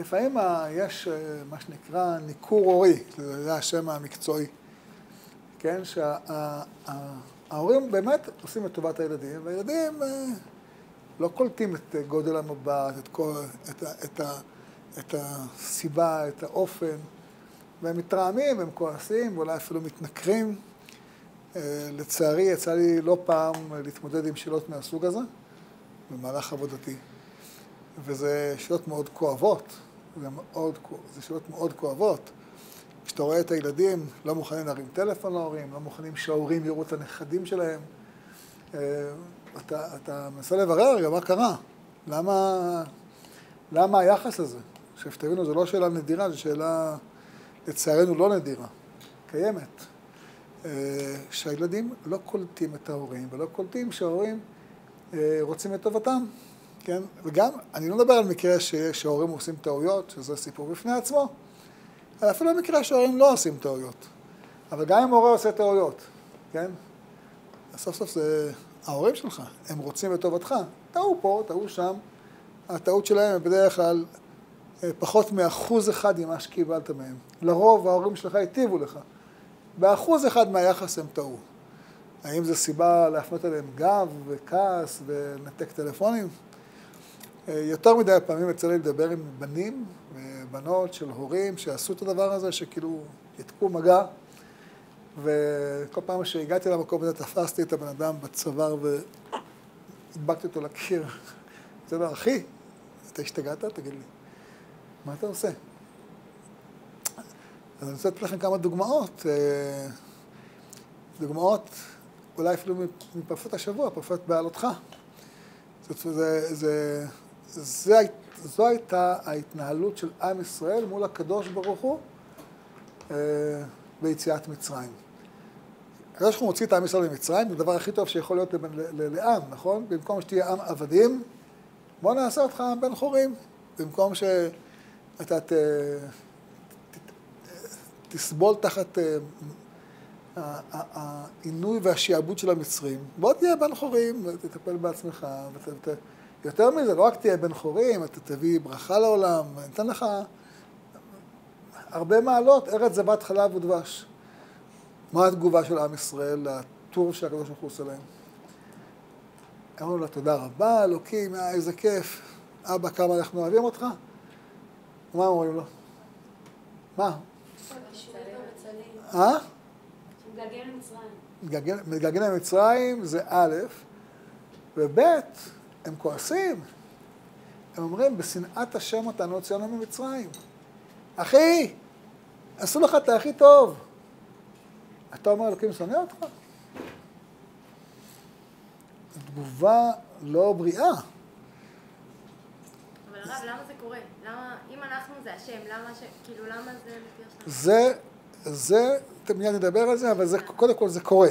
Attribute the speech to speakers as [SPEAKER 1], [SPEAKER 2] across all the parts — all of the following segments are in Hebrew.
[SPEAKER 1] לפעמים יש מה שנקרא ניכור הורי, זה השם המקצועי, כן, שההורים באמת עושים את טובת הילדים, והילדים לא קולטים את גודל המבט, את, כל, את, את, את הסיבה, את האופן, והם מתרעמים, הם כועסים, ואולי אפילו מתנכרים. לצערי, יצא לי לא פעם להתמודד עם שאלות מהסוג הזה במהלך עבודתי. וזה שאלות מאוד כואבות, זה, מאוד, זה שאלות מאוד כואבות. כשאתה רואה את הילדים, לא מוכנים להרים טלפון להורים, לא מוכנים שההורים יראו את הנכדים שלהם, אתה, אתה מנסה לברר רגע מה קרה, למה, למה היחס הזה? עכשיו, שתבינו, זו לא שאלה נדירה, זו שאלה, לצערנו, לא נדירה, קיימת. שהילדים לא קולטים את ההורים, ולא קולטים שההורים רוצים את טובתם, כן? וגם, אני לא מדבר על מקרה שההורים עושים טעויות, שזה סיפור בפני עצמו, אלא אפילו במקרה שההורים לא עושים טעויות. אבל גם אם הורה עושה טעויות, כן? סוף סוף זה ההורים שלך, הם רוצים את טובתך. טעו פה, טעו שם, הטעות שלהם היא בדרך כלל פחות מאחוז אחד ממה שקיבלת מהם. לרוב ההורים שלך היטיבו לך. באחוז אחד מהיחס הם טעו. האם זו סיבה להפנות אליהם גב וכעס ולנתק טלפונים? יותר מדי פעמים יצא לי לדבר עם בנים ובנות של הורים שעשו את הדבר הזה, שכאילו ניתקו מגע, וכל פעם שהגעתי למקום הזה תפסתי את הבן אדם בצוואר והדבקתי אותו לקיר. אמרתי לו, אחי, אתה השתגעת? תגיד לי. מה אתה עושה? אז אני רוצה לתת לכם כמה דוגמאות, דוגמאות אולי אפילו מפרפות השבוע, פרפות בעלותך. זה, זה, זה, זו הייתה ההתנהלות של עם ישראל מול הקדוש ברוך הוא ביציאת מצרים. הקדוש ברוך הוא מוציא את עם ישראל ממצרים, זה הדבר הכי טוב שיכול להיות לעם, נכון? במקום שתהיה עם עבדים, בוא נעשה אותך בן חורים. במקום שאתה ת... תסבול תחת העינוי והשעבוד של המצרים. בוא תהיה בן חורים ותטפל בעצמך. ות... יותר מזה, לא רק תהיה בן חורים, אתה תביא ברכה לעולם, אני אתן לך הרבה מעלות, ארץ זבת חלב ודבש. מה התגובה של עם ישראל לטור שהקדוש ברוך הוא עושה להם? אמרו לו, תודה רבה, אלוקים, אה, איזה כיף. אבא, כמה אנחנו אוהבים אותך? מה אומרים לו? מה? אה? מתגעגע למצרים זה א', וב', הם כועסים. הם אומרים, בשנאת השם אותנו הוצאנו ממצרים. אחי, עשו לך את הכי טוב. אתה אומר, אלוקים שונא אותך? תגובה לא בריאה.
[SPEAKER 2] אבל הרב, למה זה קורה? למה, אם אנחנו זה השם, למה ש... כאילו, למה זה...
[SPEAKER 1] זה, זה, מיד נדבר על זה, אבל זה, קודם כל זה קורה.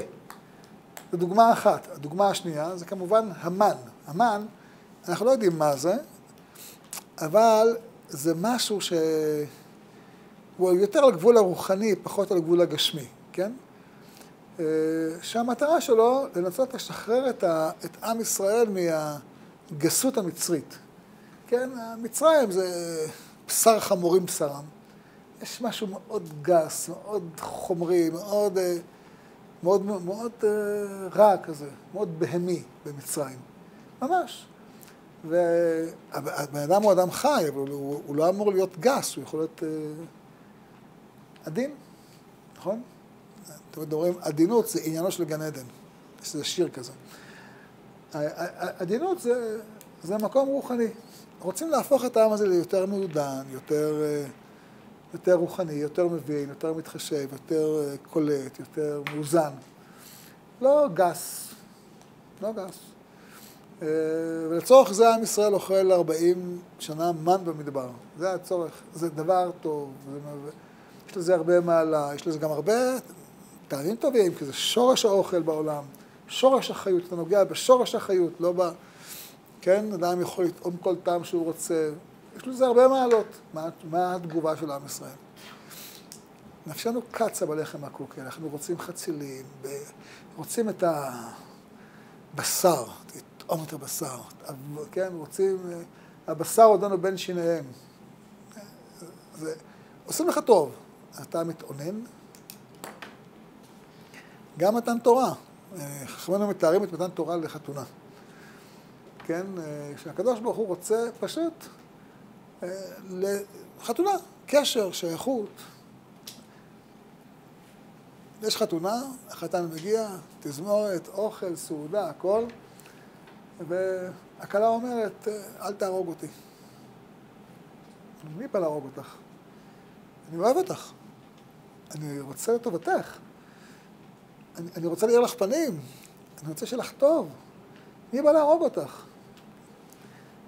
[SPEAKER 1] זו דוגמה אחת. הדוגמה השנייה זה כמובן המן. המן, אנחנו לא יודעים מה זה, אבל זה משהו שהוא יותר על גבול הרוחני, פחות על גבול הגשמי, כן? שהמטרה שלו לנסות לשחרר את, ה, את עם ישראל מהגסות המצרית. כן, מצרים זה בשר חמורים בשרם. יש משהו מאוד גס, מאוד חומרי, מאוד, מאוד, מאוד, מאוד רע כזה, מאוד בהמי במצרים. ממש. והבן אדם הוא אדם חי, אבל הוא, הוא לא אמור להיות גס, הוא יכול להיות עדין, נכון? תמיד אומרים, עדינות זה עניינו של גן עדן. יש איזה שיר כזה. עדינות זה, זה מקום רוחני. רוצים להפוך את העם הזה ליותר מעודן, יותר, יותר רוחני, יותר מבין, יותר מתחשב, יותר קולט, יותר מאוזן. לא גס, לא גס. ולצורך זה עם ישראל אוכל 40 שנה מן במדבר. זה הצורך, זה דבר טוב, יש לזה הרבה מעלה, יש לזה גם הרבה טעמים טובים, כי זה שורש האוכל בעולם, שורש החיות, אתה נוגע בשורש החיות, לא ב... כן, אדם יכול לטעום כל טעם שהוא רוצה, יש לזה הרבה מעלות. מה, מה התגובה של עם ישראל? נפשנו קצה בלחם הקוקי, אנחנו רוצים חצילים, רוצים את הבשר, לטעום את הבשר, כן, רוצים, הבשר עודנו בין שיניהם. זה, עושים לך טוב. אתה מתאונן. גם מתן תורה. אה, חכמינו מתארים את מתן תורה לחתונה. כן, אה, שהקדוש ברוך הוא רוצה פשוט אה, לחתונה, קשר, שייכות. יש חתונה, החתן מגיע, תזמורת, אוכל, סעודה, הכל, והכלה אומרת, אל תהרוג אותי. מי בא להרוג אותך? אני אוהב אותך. אני רוצה לטובתך. אני, אני רוצה להעיר לך פנים. אני רוצה שיהיה לך טוב. מי בא להרוג אותך?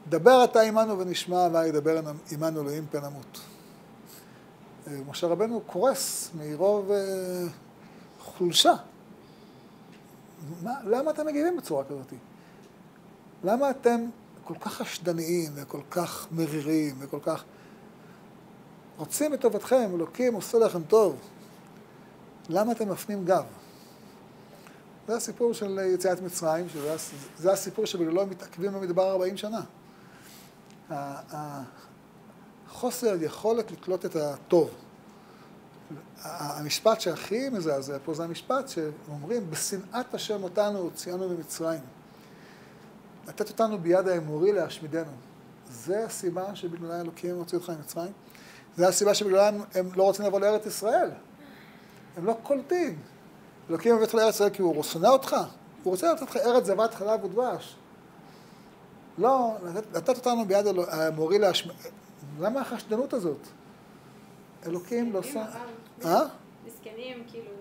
[SPEAKER 1] דבר אתה עמנו ונשמע, וידבר עמנו אלוהים פן נמות. אה, משה רבנו קורס מרוב אה, חולשה. מה, למה אתם מגיבים בצורה כזאת? למה אתם כל כך חשדניים וכל כך מרירים וכל כך... רוצים את טובתכם, אלוקים עושה לכם טוב. למה אתם מפנים גב? זה הסיפור של יציאת מצרים, שזה הסיפור שבגללו הם מתעכבים במדבר 40 שנה. החוסר יכולת לקלוט את הטוב. המשפט שהכי מזעזע פה זה המשפט שאומרים, בשנאת השם אותנו הוציאנו ממצרים. לתת אותנו ביד האמורי להשמידנו. זה הסיבה שבגללה אלוקים הוציא אותך ממצרים. זה הסיבה שבגללה הם לא רוצים לבוא לארץ ישראל. הם לא קולטים. אלוקים מביא אותך לארץ ישראל כי הוא שונא אותך? הוא רוצה לתת לך ארץ זבת חלב ודבש. לא, לתת, לתת אותנו ביד המורי להשמיע... למה החשדנות הזאת? אלוקים לא שם...
[SPEAKER 2] אה? מסכנים, כאילו,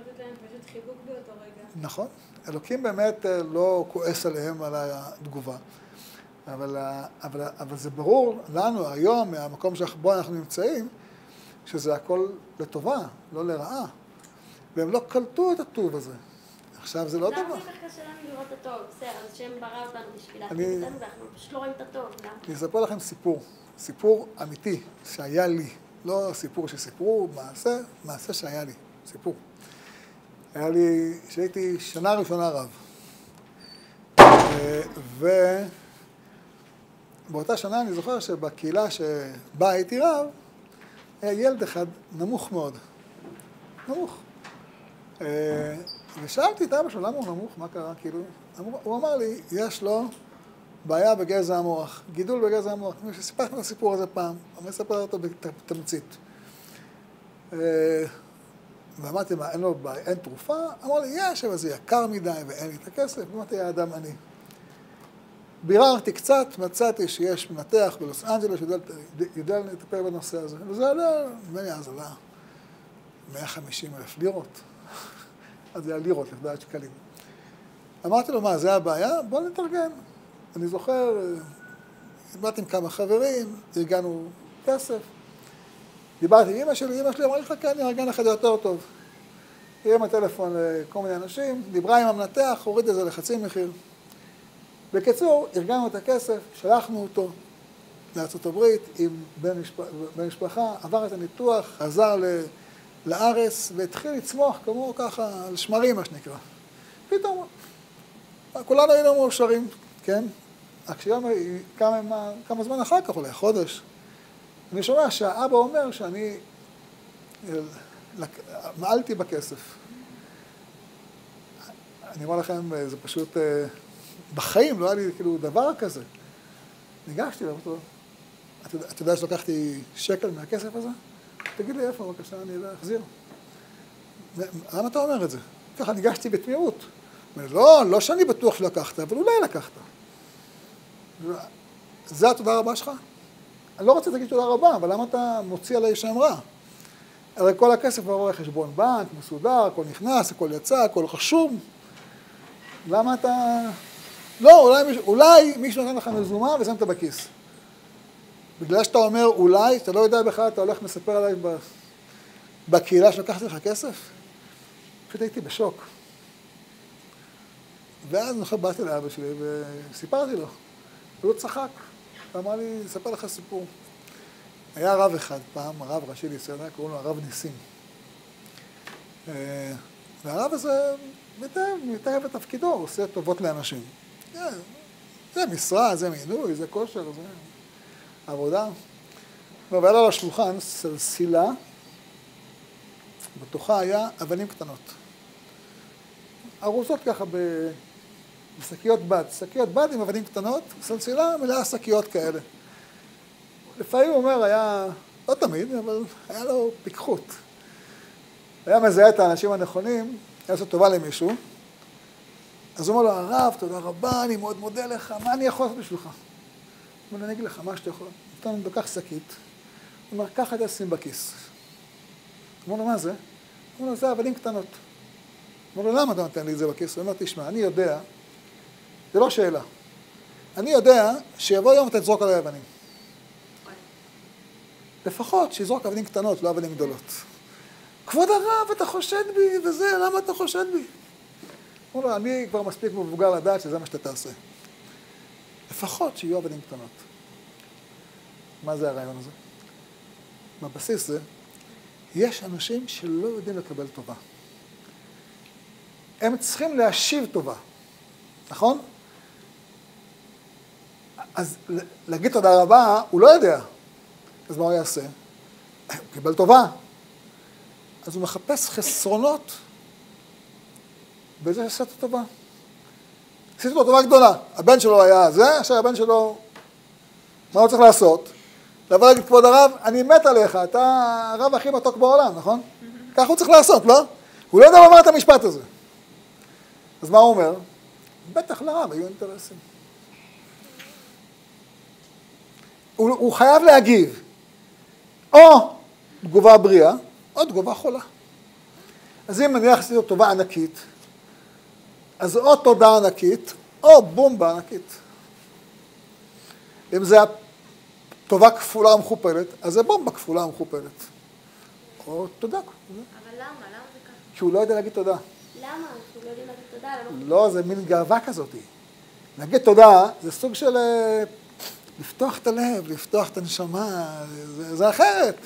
[SPEAKER 2] לתת להם פשוט חיבוק באותו רגע.
[SPEAKER 1] נכון. אלוקים באמת אה, לא כועס עליהם על התגובה. אבל, אבל, אבל זה ברור לנו היום, מהמקום שבו אנחנו נמצאים, שזה הכל לטובה, לא לרעה. והם לא קלטו את הטוב הזה. עכשיו זה לא דבר...
[SPEAKER 2] למה זה קשה לנו לראות את הטוב? בסדר, אז השם ברא אותנו בשביל להכין אותנו ואנחנו פשוט לא רואים את הטוב.
[SPEAKER 1] אני אספר לכם סיפור, סיפור אמיתי שהיה לי, לא סיפור שסיפרו, מעשה, מעשה שהיה לי, סיפור. היה לי, כשהייתי שנה ראשונה רב. ובאותה שנה אני זוכר שבקהילה שבה הייתי רב, היה ילד אחד נמוך מאוד. נמוך. אה, ושאלתי את אבא שלו, למה הוא נמוך? מה קרה? כאילו, הוא אמר לי, יש לו בעיה בגזע המוח, גידול בגזע המוח. סיפרתי את הסיפור הזה פעם, אני אספר אותו בתמצית. אה, ואמרתי, מה, אין לו אין תרופה? אמר לי, יש, אבל זה יקר מדי ואין לי את הכסף. אמרתי, היה אדם עני. ביררתי קצת, מצאתי שיש מנתח בלוס אנג'לס שיודע לטפל בנושא הזה. וזה עלה, נדמה לי אז עלה 150 אלף לירות. אז זה היה לירות, לפני שקלים. אמרתי לו, מה, זה הבעיה? בוא נתארגן. אני זוכר, דיברתי עם כמה חברים, ארגנו כסף. דיברתי עם אמא שלי, אמא שלי אמרה לי, חכה, אני ארגן לך את זה יותר טוב. הרים הטלפון לכל מיני אנשים, דיברה עם המנתח, הוריד את זה לחצי מחיר. בקיצור, ארגנו את הכסף, שלחנו אותו לארה"ב עם בן, משפ... בן משפחה, עבר את הניתוח, חזר ל... לארץ והתחיל לצמוח כמו ככה על שמרים מה שנקרא. פתאום כולנו היינו מאושרים, כן? רק שיום, כמה, כמה זמן אחר כך, אולי חודש, אני שומע שהאבא אומר שאני מעלתי בכסף. אני אומר לכם, זה פשוט, אה, בחיים לא היה לי כאילו דבר כזה. ניגשתי אליו, אתה יודע שלקחתי שקל מהכסף הזה? תגיד לי איפה, בבקשה, אני אחזיר. למה אתה אומר את זה? ככה ניגשתי בתמימות. לא, לא שאני בטוח שלקחת, אבל אולי לקחת. זה התודה רבה שלך? אני לא רוצה להגיד תודה רבה, אבל למה אתה מוציא עליי שם רע? הרי כל הכסף כבר רואה חשבון בנק, מסודר, הכל נכנס, הכל יצא, הכל חשוב. למה אתה... לא, אולי, אולי מישהו נותן לך מזומה ושמת בכיס. בגלל שאתה אומר אולי, אתה לא יודע בכלל, אתה הולך ומספר עליי בקהילה שלקחתי לך כסף? פשוט הייתי בשוק. ואז אני באתי לאבא שלי וסיפרתי לו. והוא צחק, ואמר לי, אספר לך סיפור. היה רב אחד פעם, רב ראשי לישראל, קוראים לו הרב ניסים. אה, והרב הזה מתאהב, מתאהב בתפקידו, עושה טובות לאנשים. זה משרה, זה מינוי, זה כושר, זה... עבודה. והיה לו על השולחן סלסילה, בתוכה היה אבנים קטנות. ארוזות ככה ב- בשקיות בד. שקיות בד עם אבנים קטנות, סלסילה מלאה שקיות כאלה. לפעמים הוא אומר, היה, לא תמיד, אבל היה לו פיקחות. היה מזהה את האנשים הנכונים, היה עושה טובה למישהו, אז הוא אומר לו, הרב, תודה רבה, אני מאוד מודה לך, מה אני יכול לעשות בשבילך? הוא אומר, אני אגיד לך מה שאתה יכול. נותן לו, לקח שקית, הוא אומר, ככה תשים בכיס. הוא אומר לו, מה זה? הוא אומר לו, זה אבנים קטנות. הוא אומר לו, למה אתה נותן לי את זה בכיס? הוא אומר, תשמע, אני יודע, זה לא שאלה, אני יודע שיבוא יום ואתה תזרוק עליי אבנים. לפחות שיזרוק אבנים קטנות, לא אבנים גדולות. כבוד הרב, אתה חושד בי, וזה, למה אתה חושד בי? אמרו לו, אני כבר מספיק מבוגר לדעת שזה מה שאתה תעשה. לפחות שיהיו אבנים קטנות. מה זה הרעיון הזה? בבסיס זה, יש אנשים שלא יודעים לקבל טובה. הם צריכים להשיב טובה, נכון? אז להגיד תודה רבה, הוא לא יודע. אז מה הוא יעשה? הוא קיבל טובה. אז הוא מחפש חסרונות בזה שעשה את הטובה. עשיתי לו טובה גדולה. הבן שלו היה זה, עכשיו הבן שלו, מה הוא צריך לעשות? לבוא להגיד, כבוד הרב, אני מת עליך, אתה הרב הכי מתוק בעולם, נכון? ככה הוא צריך לעשות, לא? הוא לא יודע לומר את המשפט הזה. אז מה הוא אומר? בטח לרב היו אינטרסים. הוא, הוא חייב להגיב. או תגובה בריאה, או תגובה חולה. אז אם נניח עשיתי טובה ענקית, אז או תודה ענקית, או בומבה ענקית. אם זה טובה כפולה ומכופלת, אז זה בומבה כפולה ומכופלת. או תודה.
[SPEAKER 2] אבל למה? למה זה ככה?
[SPEAKER 1] כי הוא לא יודע להגיד תודה.
[SPEAKER 2] למה? אנחנו לא יודעים להגיד תודה.
[SPEAKER 1] לא, זה מין גאווה כזאת. להגיד תודה זה סוג של אה, לפתוח את הלב, לפתוח את הנשמה, זה, זה אחרת.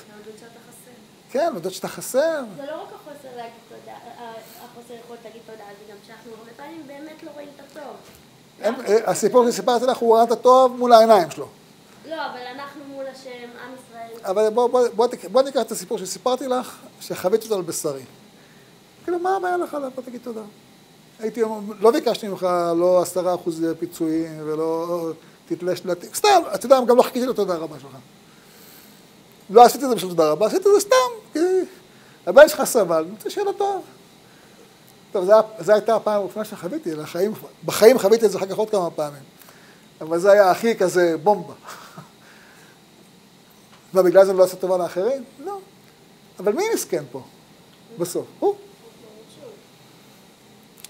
[SPEAKER 1] כן, להודות שאתה חסר.
[SPEAKER 2] זה לא רק החוסר להגיד תודה, החוסר יכולת להגיד תודה, זה גם שאנחנו הרבה פעמים באמת לא רואים את הטוב.
[SPEAKER 1] אה, הסיפור שסיפרתי לך, הוא ראה את הטוב מול העיניים שלו.
[SPEAKER 2] לא, אבל אנחנו מול השם, עם ישראל.
[SPEAKER 1] אבל בוא, בוא, בוא, בוא ניקח את הסיפור שסיפרתי לך, שחוויתי אותו על בשרי. כאילו, מה הבעיה לך? בוא תגיד תודה. הייתי אומר, לא ביקשתי ממך לא עשרה אחוז פיצויים ולא תתלה שלטים, סתם, אתה יודע, גם לא חיכיתי לתודה רבה שלך. לא עשיתי את זה בשביל תודה רבה, עשיתי את זה סתם, כי הבן שלך סבל, אני רוצה שיהיה לו טוב. טוב, זו הייתה הפעם הראשונה שחוויתי, לחיים, בחיים חוויתי את זה אחר כך עוד כמה פעמים. אבל זה היה הכי כזה בומבה. מה, בגלל זה לא עושה טובה לאחרים? לא. אבל מי מסכן פה בסוף? הוא.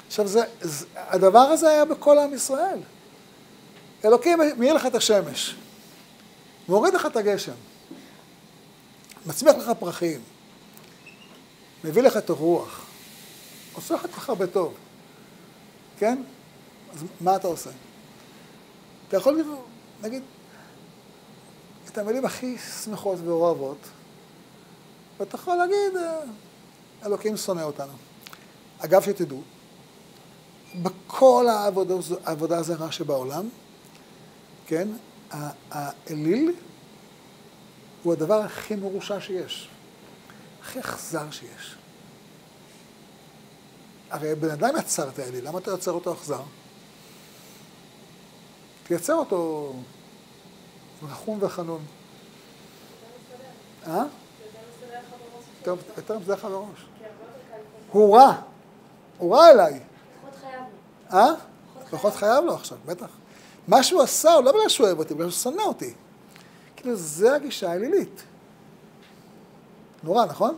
[SPEAKER 1] עכשיו, זה, זה, הדבר הזה היה בכל עם ישראל. אלוקים מאיר לך את השמש, מוריד לך את הגשם, מצמיח לך פרחים, מביא לך את הרוח, עושה לך כל כך הרבה טוב, כן? אז מה אתה עושה? אתה יכול להגיד את המילים הכי שמחות ואוהבות, ואתה יכול להגיד, אה, אלוקים שונא אותנו. אגב, שתדעו, בכל העבודה, העבודה הזרה שבעולם, כן, האליל הוא הדבר הכי מרושע שיש, הכי אכזר שיש. הרי בן אדם יצר את האליל, למה אתה יוצר אותו אכזר? תייצר אותו רחום וחנון. אה? יותר יותר מסדר לך בראש. הוא רע, הוא רע אליי.
[SPEAKER 2] פחות חייב לו.
[SPEAKER 1] אה? פחות חייב לו עכשיו, בטח. מה שהוא עשה הוא לא בגלל שהוא אוהב אותי, בגלל שהוא שונא אותי. כאילו, זה הגישה האלילית. נורא, נכון?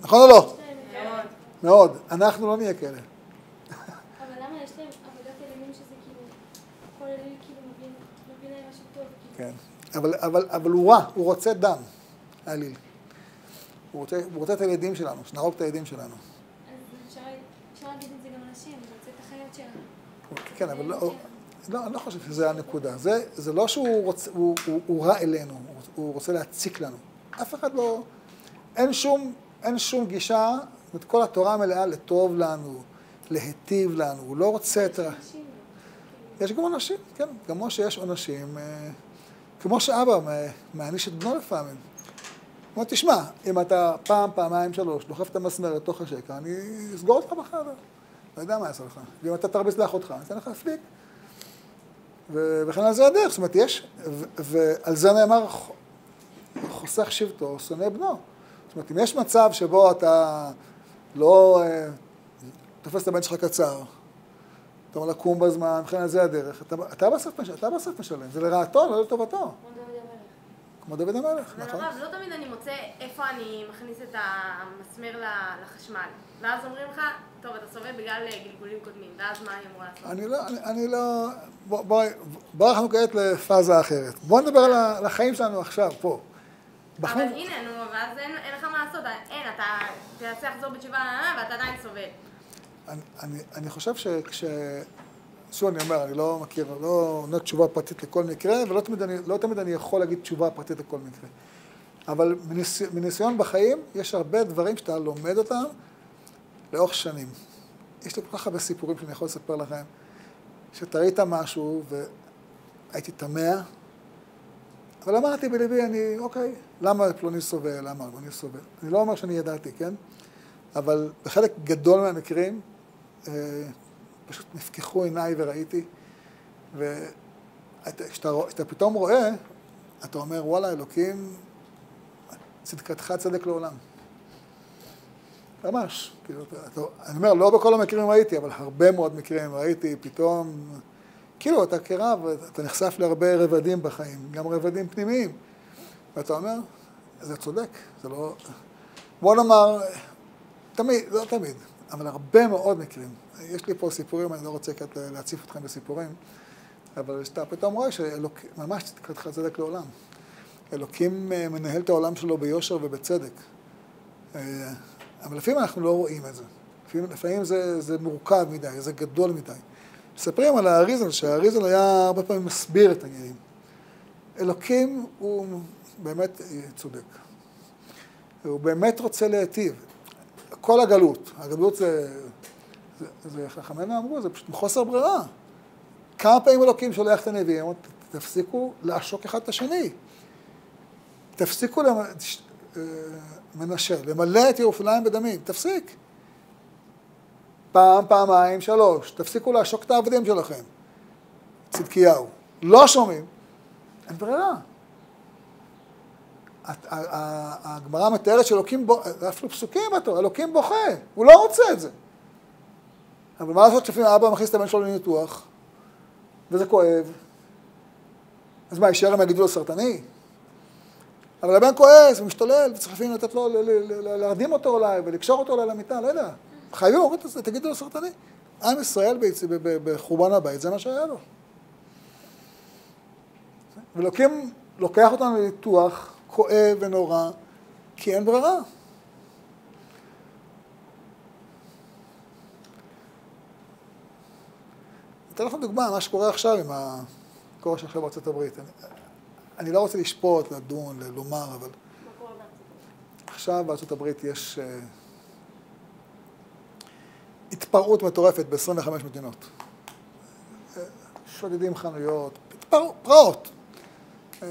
[SPEAKER 1] נכון או לא?
[SPEAKER 2] מאוד.
[SPEAKER 1] מאוד. אנחנו לא נהיה כאלה. כן. אבל, אבל, אבל הוא רע, הוא רוצה דם, האליל. הוא רוצה, הוא רוצה את הילדים שלנו, שנהרוג את הילדים שלנו.
[SPEAKER 2] אז אפשר אפשר להגיד את זה גם השם, הוא רוצה את החיות שלנו.
[SPEAKER 1] כן, אבל לא, לא, אני לא חושב שזה הנקודה. זה, זה לא שהוא רוצה, הוא, הוא, הוא רע אלינו, הוא, הוא רוצה להציק לנו. אף אחד לא... אין שום, אין שום גישה, אומרת, כל התורה מלאה לטוב לנו, להיטיב לנו, הוא לא רוצה את ה... יש גם עונשים, כן, כמו שיש עונשים, אה, כמו שאבא מעניש את בנו לפעמים. הוא אומר, תשמע, אם אתה פעם, פעמיים, שלוש, דוחף את המסמר לתוך השקע, אני אסגור אותך בחדר. לא יודע מה יעשה לך. ואם אתה תרביץ לאחותך, אני אתן לך פליק. וכן על זה הדרך, זאת אומרת, יש, ועל זה נאמר, חוסך שבטו, שונא בנו. זאת אומרת, אם יש מצב שבו אתה לא אה, תופס את הבן שלך קצר, אתה אומר לקום בזמן, וכן על זה הדרך, אתה, אתה בסוף אתה בסוף משלם, זה לרעתו, לא לטובתו. כמו דוד המלך,
[SPEAKER 3] נכון. אבל הרב, לא תמיד אני מוצא איפה אני מכניס את המסמר לחשמל. ואז אומרים לך, טוב, אתה סובל בגלל אה, גלגולים קודמים, ואז מה אני אמור לעשות? אני לא, אני,
[SPEAKER 1] אני לא... בואי, בואי אנחנו כעת לפאזה אחרת. בואי נדבר על החיים שלנו עכשיו, פה.
[SPEAKER 3] אבל הנה, נו, ואז אין, אין לך מה לעשות, אין, אתה תנסה לחזור בתשובה ואתה עדיין סובל.
[SPEAKER 1] אני, אני, אני חושב שכש... שוב אני אומר, אני לא מכיר, לא עונה תשובה פרטית לכל מקרה, ולא תמיד אני, לא תמיד אני יכול להגיד תשובה פרטית לכל מקרה. אבל מניס, מניסיון בחיים, יש הרבה דברים שאתה לומד אותם לאורך שנים. יש לי כל כך הרבה סיפורים שאני יכול לספר לכם, ראית משהו והייתי תמה, אבל אמרתי בלבי, אני, אוקיי, למה פלוני סובל, למה פלוני סובל? אני לא אומר שאני ידעתי, כן? אבל בחלק גדול מהמקרים, אה, פשוט נפקחו עיניי וראיתי, וכשאתה פתאום רואה, אתה אומר, וואלה, אלוקים, צדקתך צדק לעולם. ממש. כאילו, אתה, אני אומר, לא בכל המקרים ראיתי, אבל הרבה מאוד מקרים ראיתי, פתאום, כאילו, אתה כרב, אתה נחשף להרבה רבדים בחיים, גם רבדים פנימיים. ואתה אומר, זה צודק, זה לא... בוא נאמר, תמיד, לא תמיד, אבל הרבה מאוד מקרים. יש לי פה סיפורים, אני לא רוצה להציף אתכם בסיפורים, אבל שאתה פתאום רואה שממש צדקתך צדק לעולם. אלוקים אה, מנהל את העולם שלו ביושר ובצדק. אה, אבל לפעמים אנחנו לא רואים את זה. לפעמים, לפעמים זה, זה מורכב מדי, זה גדול מדי. מספרים על האריזל, שהאריזל היה הרבה פעמים מסביר את העניינים. אלוקים הוא באמת אה, צודק. הוא באמת רוצה להיטיב. כל הגלות, הגלות זה, זה, זה חכמינו אמרו, זה פשוט מחוסר ברירה. כמה פעמים אלוקים שולח את הנביאים, תפסיקו לעשוק אחד את השני. תפסיקו למש... אה, למלא את ירושלים בדמים, תפסיק. פעם, פעמיים, שלוש, תפסיקו לעשוק את העבדים שלכם. צדקיהו. לא שומעים, אין ברירה. הגמרא מתארת שאלוקים, אפילו פסוקים בתור, אלוקים בוכה, הוא לא רוצה את זה. אבל מה לעשות שלפעמים האבא מכניס את הבן שלו לניתוח, וזה כואב. אז מה, יישאר עם הגידול הסרטני? אבל הבן כועס ומשתולל, וצריך לפעמים לתת לו, להרדים אותו אולי, ולקשור אותו אולי למיטה, לא יודע. חייבים להוריד את תגידו לו סרטני. עם ישראל בחורבן הבית, זה מה שהיה לו. ולוקים, לוקח אותנו לניתוח כואב ונורא, כי אין ברירה. אתן לכם דוגמה, מה שקורה עכשיו עם הקורש עכשיו בארצות הברית. אני, אני לא רוצה לשפוט, לדון, לומר, אבל... עכשיו בארצות הברית יש uh, התפרעות מטורפת ב-25 מדינות. Uh, שודדים חנויות. פרעות. Uh,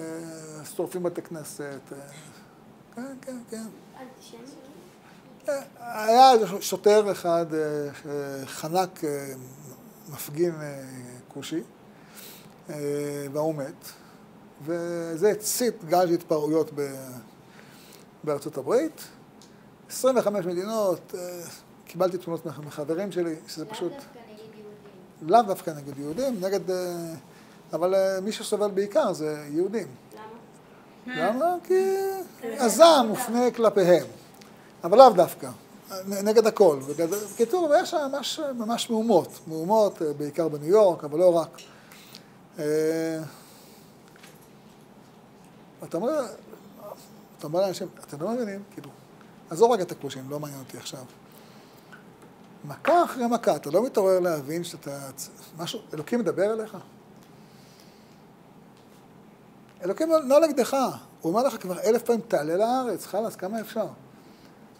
[SPEAKER 1] שורפים בתי כנסת. Uh, כן, כן, כן. היה שוטר אחד שחנק מפגין כושי, והוא מת. וזה הצית גל של התפרעויות בארצות הברית. 25 מדינות, אה, קיבלתי תמונות מחברים שלי, שזה פשוט... לאו דווקא נגד יהודים, נגד... אה, אבל אה, מי שסובל בעיקר זה יהודים. למה? למה? כי הזעם מופנה כלפיהם, אבל לאו דווקא, נגד הכל. בקיצור, יש שם ממש, ממש מהומות, מהומות בעיקר בניו יורק, אבל לא רק. ואתה אומר, אתה אומר לאנשים, אתם לא מבינים, כאילו, עזוב רגע את הכבושים, לא מעניין אותי עכשיו. מכה אחרי מכה, אתה לא מתעורר להבין שאתה... משהו, אלוקים מדבר אליך? אלוקים לא נגדך, הוא אומר לך כבר אלף פעמים, תעלה לארץ, חלאס, כמה אפשר?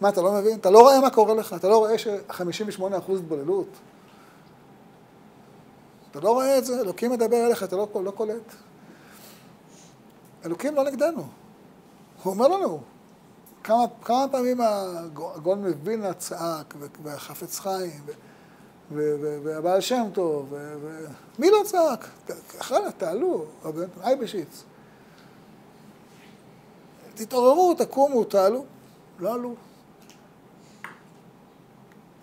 [SPEAKER 1] מה, אתה לא מבין? אתה לא רואה מה קורה לך, אתה לא רואה ש-58% התבוללות? אתה לא רואה את זה, אלוקים מדבר אליך, אתה לא, לא קולט. אלוקים לא נגדנו. הוא אומר לנו, כמה, כמה פעמים הגאון מווילנה צעק, והחפץ חיים, והבעל שם טוב, ומי לא צעק? אחריה, תעלו, היי בשיץ. תתעוררו, תקומו, תעלו. לא עלו.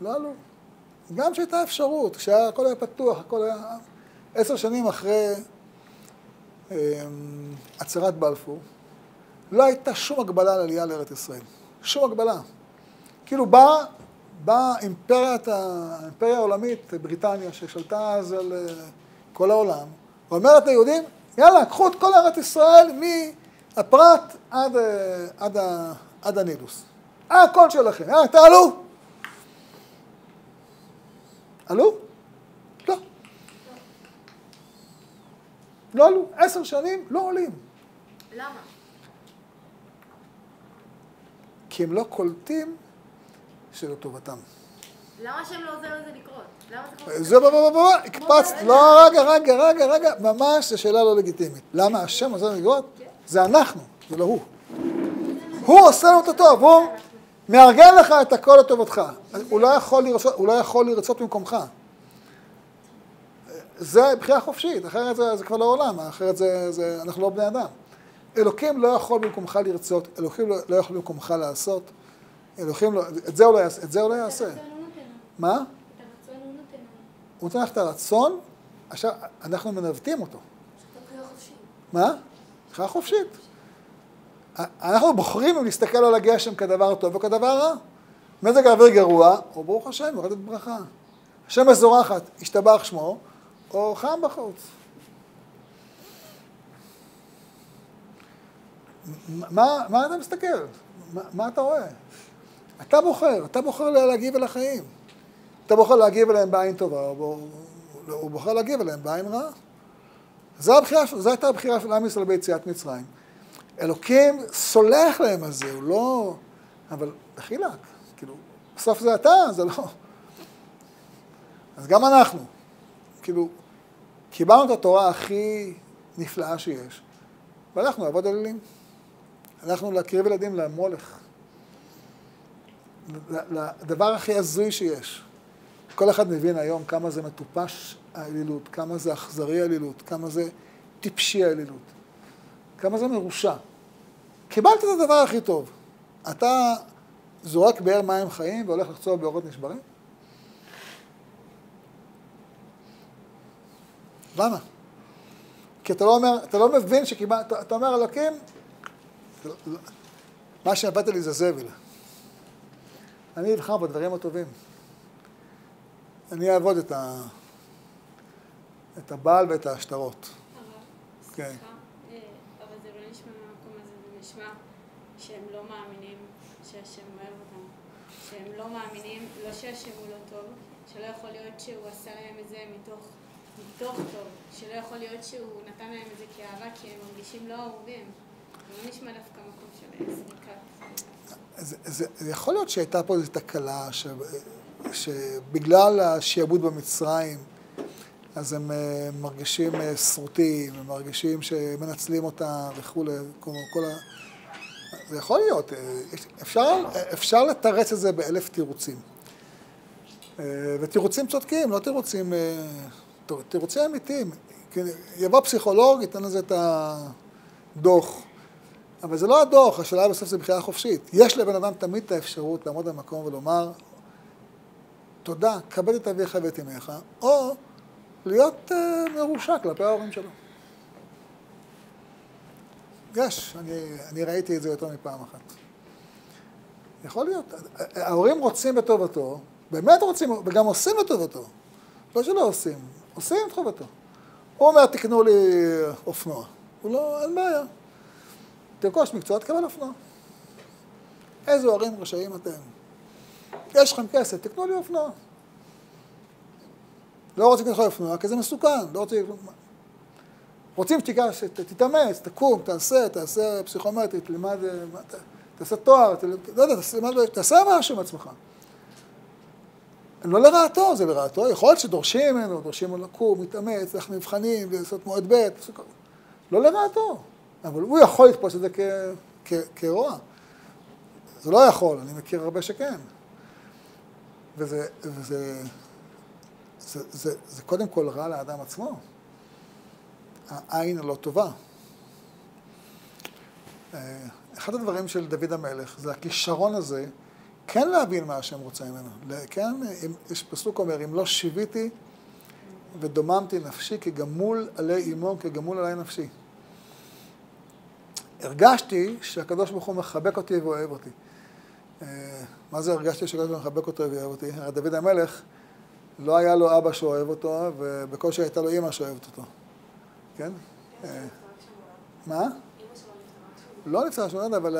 [SPEAKER 1] לא עלו. גם כשהייתה אפשרות, כשהכל היה פתוח, הכל היה... עשר שנים אחרי אמ, הצהרת בלפור, לא הייתה שום הגבלה על עלייה לארץ ישראל. שום הגבלה. כאילו באה בא אימפריית, האימפריה העולמית, בריטניה, ששלטה אז על אה, כל העולם, ואומרת ליהודים, יאללה, קחו את כל ארץ ישראל מהפרת עד, אה, עד, עד הנילוס. הכל שלכם, יאללה, תעלו. עלו? לא. לא עלו. עשר שנים לא עולים.
[SPEAKER 3] למה?
[SPEAKER 1] כי הם לא קולטים שלא טובתם.
[SPEAKER 3] למה השם לא עוזר לזה לקרות?
[SPEAKER 1] זה בוא בוא בוא, הקפצת, לא, רגע, רגע, רגע, רגע, ממש זו שאלה לא לגיטימית. למה השם עוזר לקרות? זה אנחנו, זה לא הוא. הוא עושה לנו את הטוב, הוא מארגן לך את הכל לטובתך. הוא לא יכול לרצות, הוא לא יכול לרצות במקומך. זה בחירה חופשית, אחרת זה, זה כבר לא עולם, אחרת זה, זה, אנחנו לא בני אדם. אלוקים לא יכול במקומך לרצות, אלוקים לא, לא יכול במקומך לעשות, אלוהים לא, את זה הוא לא יעשה. את זה הוא לא יעשה. מה? הוא נותן לך את הרצון, עכשיו אנחנו מנווטים אותו. מה? בחירה חופשית. אנחנו בוחרים אם להסתכל על הגשם כדבר טוב או כדבר רע. מזג האוויר גרוע, או ברוך השם, יורדת ברכה. השמש זורחת, השתבח שמו, או חם בחוץ. מה, מה אתה מסתכל? מה, מה אתה רואה? אתה בוחר, אתה בוחר להגיב אל החיים. אתה בוחר להגיב אליהם בעין טובה, או הוא בוחר להגיב אליהם בעין רעה. זו, זו הייתה הבחירה של עם ישראל ביציאת מצרים. אלוקים סולח להם על זה, הוא לא... אבל דחילק, כאילו, בסוף זה אתה, זה לא... אז גם אנחנו, כאילו, קיבלנו את התורה הכי נפלאה שיש, והלכנו לעבוד אלילים. הלכנו להקריב ילדים למולך. לדבר הכי הזוי שיש. כל אחד מבין היום כמה זה מטופש האלילות, כמה זה אכזרי האלילות, כמה זה טיפשי האלילות, כמה זה מרושע. קיבלת את הדבר הכי טוב. אתה זורק באר מים חיים והולך לחצור באורות נשברים? למה? כי אתה לא אומר, אתה לא מבין שקיבלת, אתה אומר אלוקים, מה שנתת לי זה זבל. אני אבחר בדברים הטובים. אני אעבוד את, ה... את הבעל ואת העשתרות.
[SPEAKER 2] כן אבל זה לא נשמע מהמקום הזה, זה נשמע שהם לא מאמינים שהשם אוהב אותם. שהם לא מאמינים, לא שהשם הוא לא טוב, שלא יכול להיות שהוא עשה להם את זה מתוך, מתוך טוב, שלא יכול להיות שהוא נתן להם את זה כאהבה כי הם מרגישים לא אהובים. לא נשמע דווקא מקום של זריקת...
[SPEAKER 1] זה, זה, יכול להיות שהייתה פה איזו תקלה, ש, שבגלל השעבוד במצרים, אז הם אה, מרגישים אה, שרוטים, הם מרגישים שמנצלים אותם וכולי, כל ה... זה יכול להיות, אה, אפשר, אפשר לתרץ את זה באלף תירוצים. ותירוצים צודקים, לא תירוצים, תירוצים אמיתיים. יבוא פסיכולוג, ייתן לזה את הדוח. אבל זה לא הדוח, השאלה בסוף זה בחירה חופשית. יש לבן אדם תמיד את האפשרות לעמוד במקום ולומר, תודה, כבד את אביך ואת אמך, או להיות מרושע כלפי ההורים שלו. יש, אני, אני ראיתי את זה יותר מפעם אחת. יכול להיות. ההורים רוצים בטובתו, באמת רוצים, וגם עושים בטובתו. לא שלא עושים, עושים את חובתו. הוא אומר, תקנו לי אופנוע. הוא לא, אין בעיה. תרכוש מקצוע, תקבל אופנוע. איזה הורים רשאים אתם? יש לכם כסף, תקנו לי אופנוע. לא רוצים לקנות אופנוע, כי זה מסוכן, לא רוצים... רוצים שתיגש, תתאמץ, תקום, תעשה, תעשה פסיכומטרי, תלמד, תעשה תואר, לא יודע, תעשה משהו עם עצמך. לא לרעתו, זה לרעתו, יכול להיות שדורשים ממנו, דורשים ממנו לקום, להתאמץ, ללכת מבחנים, לעשות מועד ב', לא לרעתו. אבל הוא יכול לתפוס את זה כרוע. זה לא יכול, אני מכיר הרבה שכן. וזה, וזה זה, זה, זה קודם כל רע לאדם עצמו. העין הלא טובה. אה, אחד הדברים של דוד המלך זה הכישרון הזה כן להבין מה השם רוצה ממנו. כן, אם, יש פסוק אומר, אם לא שיוויתי ודוממתי נפשי כגמול עלי אמו, כגמול עלי נפשי. הרגשתי שהקדוש ברוך הוא מחבק אותי ואוהב אותי. אה, מה זה הרגשתי שהקדוש ברוך הוא מחבק אותי ואוהב אותי? הרי דוד המלך, לא היה לו אבא שאוהב אותו, ובקושי הייתה לו אימא שאוהבת אותו. כן? אה, מה? לא נפטרה שמונה, אבל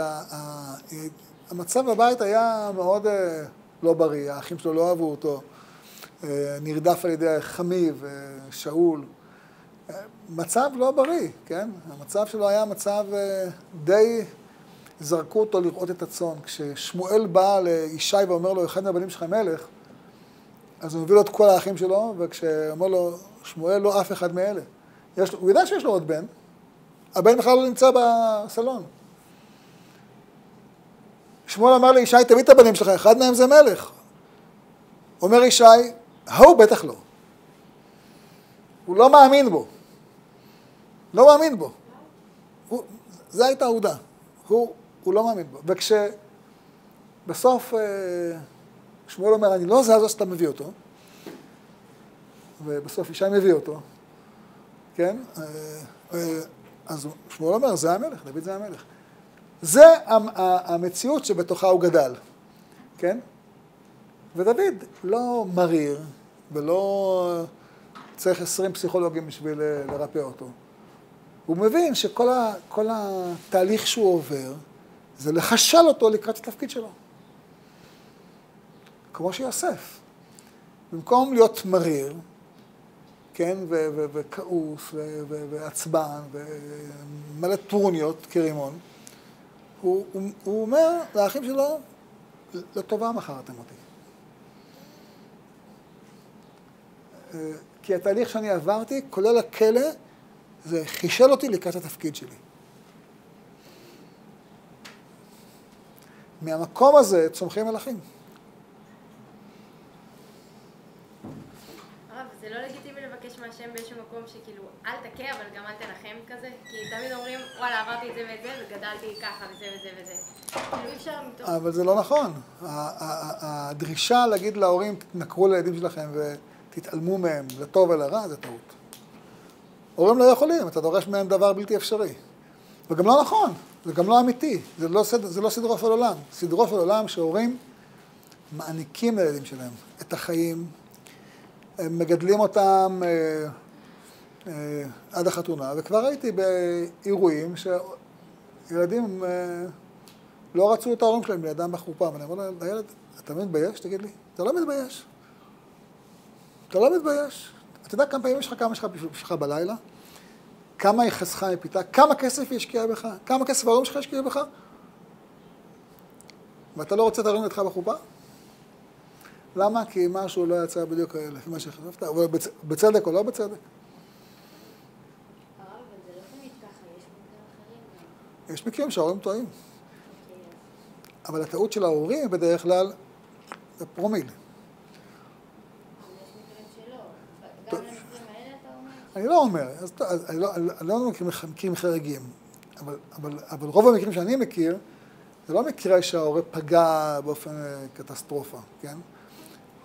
[SPEAKER 1] המצב בבית היה מאוד אה, לא בריא, האחים שלו לא אהבו אותו, אה, נרדף על ידי חמיב, שאול. מצב לא בריא, כן? המצב שלו היה מצב די... זרקו אותו לראות את הצאן. כששמואל בא לישי ואומר לו, אחד מהבנים שלך מלך, אז הוא מביא לו את כל האחים שלו, וכשאומר לו, שמואל לא אף אחד מאלה. יש, הוא יודע שיש לו עוד בן, הבן בכלל לא נמצא בסלון. שמואל אמר לישי, תביא את הבנים שלך, אחד מהם זה מלך. אומר ישי, ההוא בטח לא. הוא לא מאמין בו. לא מאמין בו. הוא, זו הייתה עובדה. הוא, הוא לא מאמין בו. וכשבסוף אה, שמואל אומר, אני לא זז אז אתה מביא אותו, ובסוף ישי מביא אותו, כן? אה, אה, אז שמואל אומר, זה המלך, דוד זה המלך. זה המציאות שבתוכה הוא גדל, כן? ודוד לא מריר ולא צריך עשרים פסיכולוגים בשביל אה, לרפא אותו. הוא מבין שכל ה, התהליך שהוא עובר זה לחשל אותו לקראת התפקיד שלו. כמו שיוסף. במקום להיות מריר, כן, וכעוס, ועצבן, ומלא טרוניות כרימון, הוא, הוא, הוא אומר לאחים שלו, לטובה מכרתם אותי. אה, כי התהליך שאני עברתי, כולל הכלא, זה חישל אותי לקראת התפקיד שלי. מהמקום הזה צומחים מלאכים.
[SPEAKER 3] זה לא לגיטימי מהשם באיזשהו מקום שכאילו, אל תכה, אבל גם אל תנחם כזה? כי תמיד אומרים, וואלה, עברתי את זה ואת זה, וגדלתי ככה וזה וזה וזה. כאילו, אי אפשר מתוך...
[SPEAKER 1] אבל זה לא נכון. הדרישה להגיד להורים, תתנכרו לילדים שלכם ותתעלמו מהם, לטוב ולרע, זה טעות. הורים לא יכולים, אתה דורש מהם דבר בלתי אפשרי. וגם לא נכון, זה גם לא אמיתי, זה לא, סד, זה לא סדרו של עולם. סדרו של עולם שהורים מעניקים לילדים שלהם את החיים, הם מגדלים אותם אה, אה, עד החתונה, וכבר הייתי באירועים שילדים אה, לא רצו את ההורים שלהם לידם בחופה, ואני אומר לילד, אתה מתבייש? תגיד לי. אתה לא מתבייש. אתה לא מתבייש. אתה יודע כמה פעמים יש לך, כמה יש לך בשבילך בלילה? כמה היא חסכה מפיתה? כמה כסף היא השקיעה בך? כמה כסף ההורים שלך השקיעו בך? ואתה לא רוצה את ההורים איתך בחופה? למה? כי משהו לא יצא בדיוק לפי מה שחשבת, אבל בצדק או לא בצדק. יש מקרים שההורים טועים. אבל הטעות של ההורים בדרך כלל זה פרומיל. אני לא אומר, אז, אז אני לא, אני לא מכיר מקרים חריגים, אבל, אבל, אבל רוב המקרים שאני מכיר, זה לא מקרה שההורה פגע באופן אה, קטסטרופה, כן?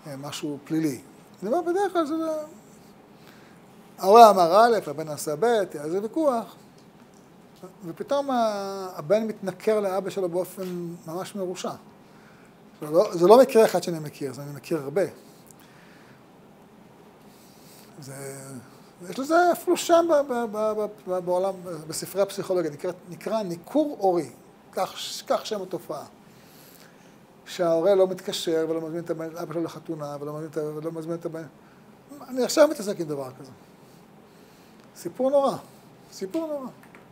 [SPEAKER 1] אה, משהו פלילי. אני אומר, בדרך כלל זה... ההורה אמר א', הבן עשה ב', היה איזה ויכוח, ופתאום הבן מתנכר לאבא שלו באופן ממש מרושע. זה לא, זה לא מקרה אחד שאני מכיר, זה אני מכיר הרבה. זה... יש לזה אפילו שם בעולם, בספרי הפסיכולוגיה, נקרא, נקרא ניכור הורי, כך, כך שם התופעה. שההורה לא מתקשר ולא מזמין את אבא שלו לחתונה ולא מזמין, ולא מזמין את הבן. אני עכשיו מתעסק עם דבר כזה. סיפור נורא, סיפור נורא.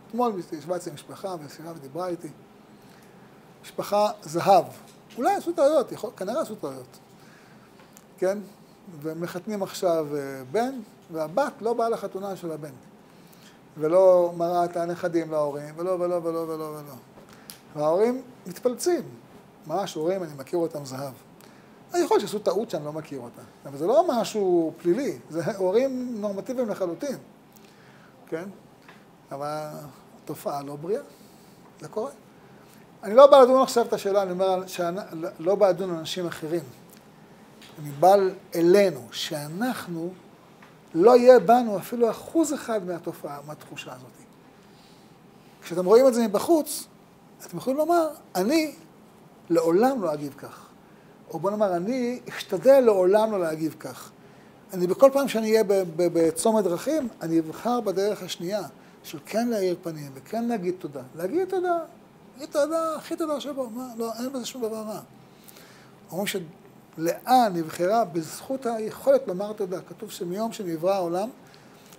[SPEAKER 1] אתמול ישבה אצלי משפחה וסירה ודיברה איתי. משפחה זהב. אולי עשו טעויות, יכול, כנראה עשו טעויות. כן? ומחתנים עכשיו אה, בן, והבת לא באה לחתונה של הבן. ולא מראה את הנכדים להורים, ולא ולא ולא ולא ולא. וההורים מתפלצים. ממש הורים, אני מכיר אותם זהב. יכול להיות שעשו טעות שאני לא מכיר אותה, אבל זה לא משהו פלילי, זה הורים נורמטיביים לחלוטין, כן? אבל התופעה לא בריאה, זה קורה. אני לא בא לדון עכשיו את השאלה, אני אומר שלא בא לדון אנשים אחרים. אני בא אלינו, שאנחנו, לא יהיה בנו אפילו אחוז אחד מהתופעה, מהתחושה הזאת. כשאתם רואים את זה מבחוץ, אתם יכולים לומר, אני לעולם לא אגיב כך. או בוא נאמר, אני אשתדל לעולם לא להגיב כך. אני בכל פעם שאני אהיה בצומת דרכים, אני אבחר בדרך השנייה, של כן להאיר פנים וכן להגיד תודה. להגיד תודה, להגיד תודה, הכי תודה שבו, מה, לא, אין בזה שום דבר רע. אומרים שלאה נבחרה בזכות היכולת לומר תודה. כתוב שמיום שנברא העולם,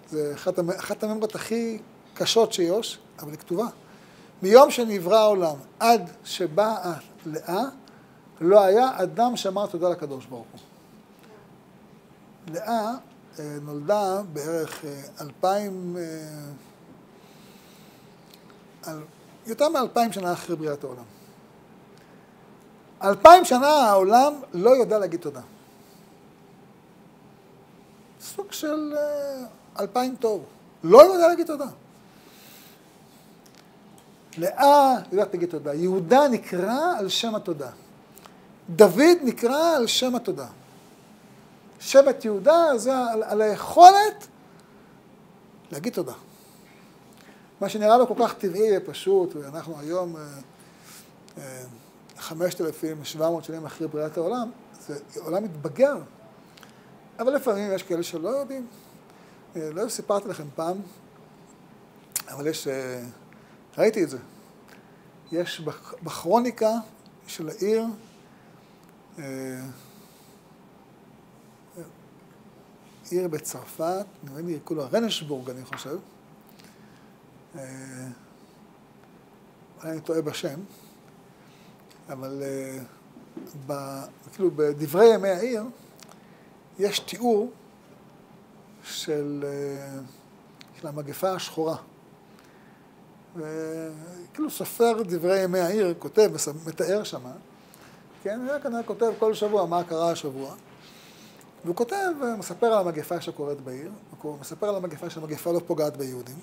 [SPEAKER 1] זה אחת, אחת הממרות הכי קשות שיש, אבל היא כתובה. מיום שנברא העולם עד שבאה לאה, לא היה אדם שאמר תודה לקדוש ברוך הוא. לאה אה, נולדה בערך אה, אלפיים, אה, יותר מאלפיים שנה אחרי בריאת העולם. אלפיים שנה העולם לא יודע להגיד תודה. סוג של אלפיים טוב. לא יודע להגיד תודה. לאה יודעת להגיד תודה. יהודה נקרא על שם התודה. דוד נקרא על שם התודה. שבט יהודה זה על, על היכולת להגיד תודה. מה שנראה לו כל כך טבעי ופשוט, ואנחנו היום 5,700 אה, שנים אחרי בריאת העולם, זה עולם מתבגר. אבל לפעמים יש כאלה שלא יודעים. אה, לא סיפרתי לכם פעם, אבל יש, אה, ראיתי את זה. יש בכרוניקה של העיר אה, עיר בצרפת, נראה לי לה רנשבורג, אני חושב. אה, אני טועה בשם, אבל אה, ב, כאילו בדברי ימי העיר יש תיאור של, של המגפה השחורה. וכאילו סופר דברי ימי העיר כותב, מתאר שמה, כן? הוא כנראה כותב כל שבוע מה קרה השבוע. והוא כותב, מספר על המגפה שקורית בעיר, הוא מספר על המגפה שהמגפה לא פוגעת ביהודים.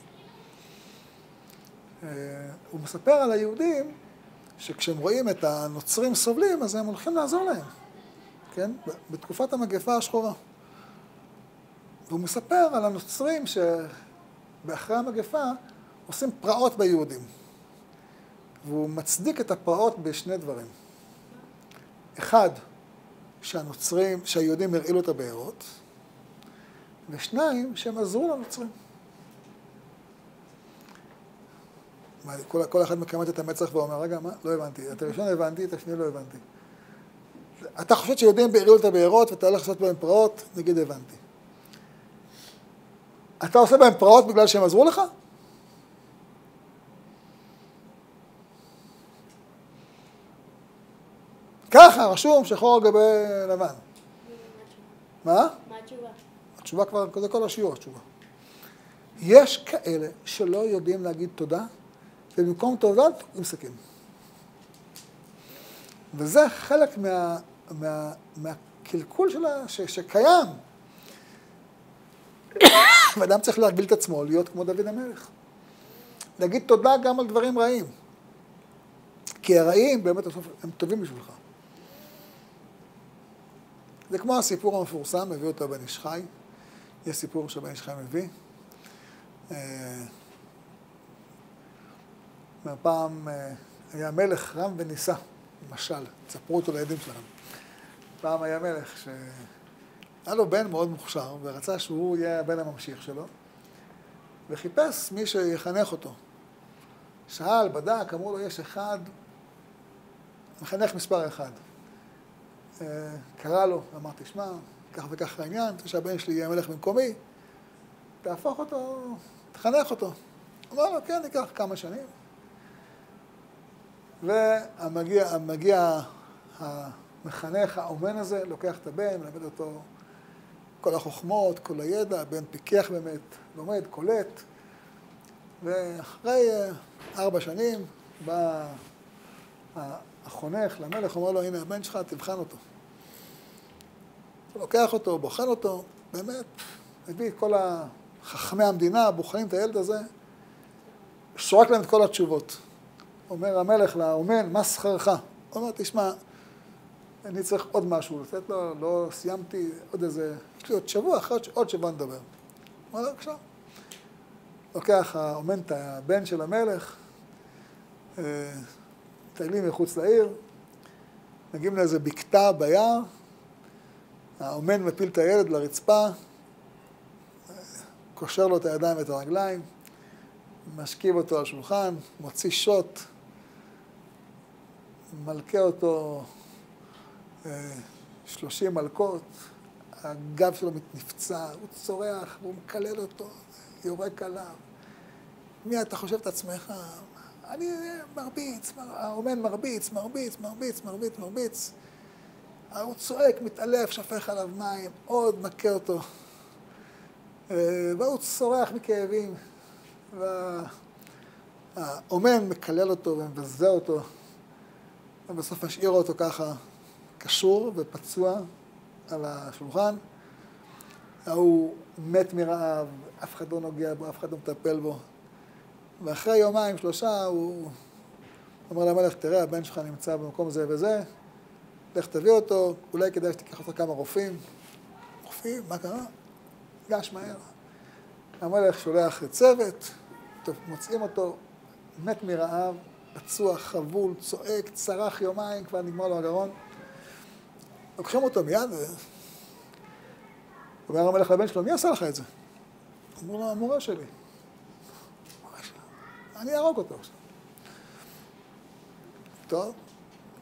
[SPEAKER 1] אה, הוא מספר על היהודים שכשהם רואים את הנוצרים סובלים, אז הם הולכים לעזור להם, כן? בתקופת המגפה השחורה. והוא מספר על הנוצרים שאחרי המגפה עושים פרעות ביהודים. והוא מצדיק את הפרעות בשני דברים. אחד, שהנוצרים, שהיהודים הרעילו את הבארות, ושניים, שהם עזרו לנוצרים. כל, כל אחד מקמת את המצח ואומר, רגע, מה? לא הבנתי. את הראשון הבנתי, את השני לא הבנתי. אתה חושב שיהודים הרעילו את הבארות ואתה הולך לעשות בהם פרעות? נגיד הבנתי. אתה עושה בהם פרעות בגלל שהם עזרו לך? ככה, רשום שחור על גבי לבן. מה?
[SPEAKER 2] מה התשובה?
[SPEAKER 1] התשובה כבר, זה כל השיעור התשובה. יש כאלה שלא יודעים להגיד תודה, ובמקום תודה, הם סכין. וזה חלק מה, מה, מהקלקול שלה, ש, שקיים. ואדם צריך להגביל את עצמו, להיות כמו דוד המלך. להגיד תודה גם על דברים רעים. כי הרעים באמת הם טובים בשבילך. זה כמו הסיפור המפורסם, מביא אותו בן איש חי. יש סיפור שבן איש חי מביא. פעם אה, היה מלך רם ונישא, למשל, תספרו אותו לילדים שלכם. פעם היה מלך שהיה לו בן מאוד מוכשר, ורצה שהוא יהיה הבן הממשיך שלו, וחיפש מי שיחנך אותו. שאל, בדק, אמרו לו, יש אחד, מחנך מספר אחד. אה, קרא לו, אמרתי, שמע, כך וכך העניין, רוצה שהבן שלי יהיה מלך במקומי, תהפוך אותו, תחנך אותו. אמר לו, כן, ייקח כמה שנים. המגיע המחנך, האומן הזה, לוקח את הבן, מלמד אותו כל החוכמות, כל הידע, הבן פיקח באמת, לומד, קולט, ואחרי אה, ארבע שנים בא החונך למלך, אומר לו, הנה הבן שלך, תבחן אותו. הוא לוקח אותו, בוחן אותו, באמת, מביא את כל חכמי המדינה, בוחנים את הילד הזה, שורק להם את כל התשובות. אומר המלך לאומן, מה שכרך? הוא אומר, תשמע, אני צריך עוד משהו לתת לו, לא סיימתי, עוד איזה, יש לי עוד שבוע, אחרי עוד שבוע נדבר. אומר לו, בבקשה. לוקח האומן את הבן של המלך, אה, מטיילים מחוץ לעיר, מגיעים לאיזה בקתה ביער, האומן מפיל את הילד לרצפה, קושר לו את הידיים ואת הרגליים, משכיב אותו על השולחן, מוציא שוט, מלכה אותו אה, שלושים מלכות, הגב שלו נפצע, הוא צורח, והוא מקלל אותו, יורק עליו. מי אתה חושב את עצמך? אני מרביץ, האומן מרביץ, מרביץ, מרביץ, מרביץ, מרביץ. הוא צועק, מתעלף, שפך עליו מים, עוד מכה אותו. אה, והוא צורח מכאבים. והאומן מקלל אותו ומבזה אותו, ובסוף משאיר אותו ככה קשור ופצוע על השולחן. ההוא מת מרעב, אף אחד לא נוגע בו, אף אחד לא מטפל בו. ואחרי יומיים, שלושה, הוא אומר למלך, תראה, הבן שלך נמצא במקום זה וזה, לך תביא אותו, אולי כדאי שתיקח אותו כמה רופאים. רופאים? מה קרה? גש מהר. המלך שולח צוות, טוב, מוצאים אותו, מת מרעב, פצוע, חבול, צועק, צרח יומיים, כבר נגמר לו הגרון. לוקחים אותו מיד, אומר המלך לבן שלו, מי עשה לך את זה? אמרו לו, המורה שלי. אני אהרוג אותו עכשיו. טוב,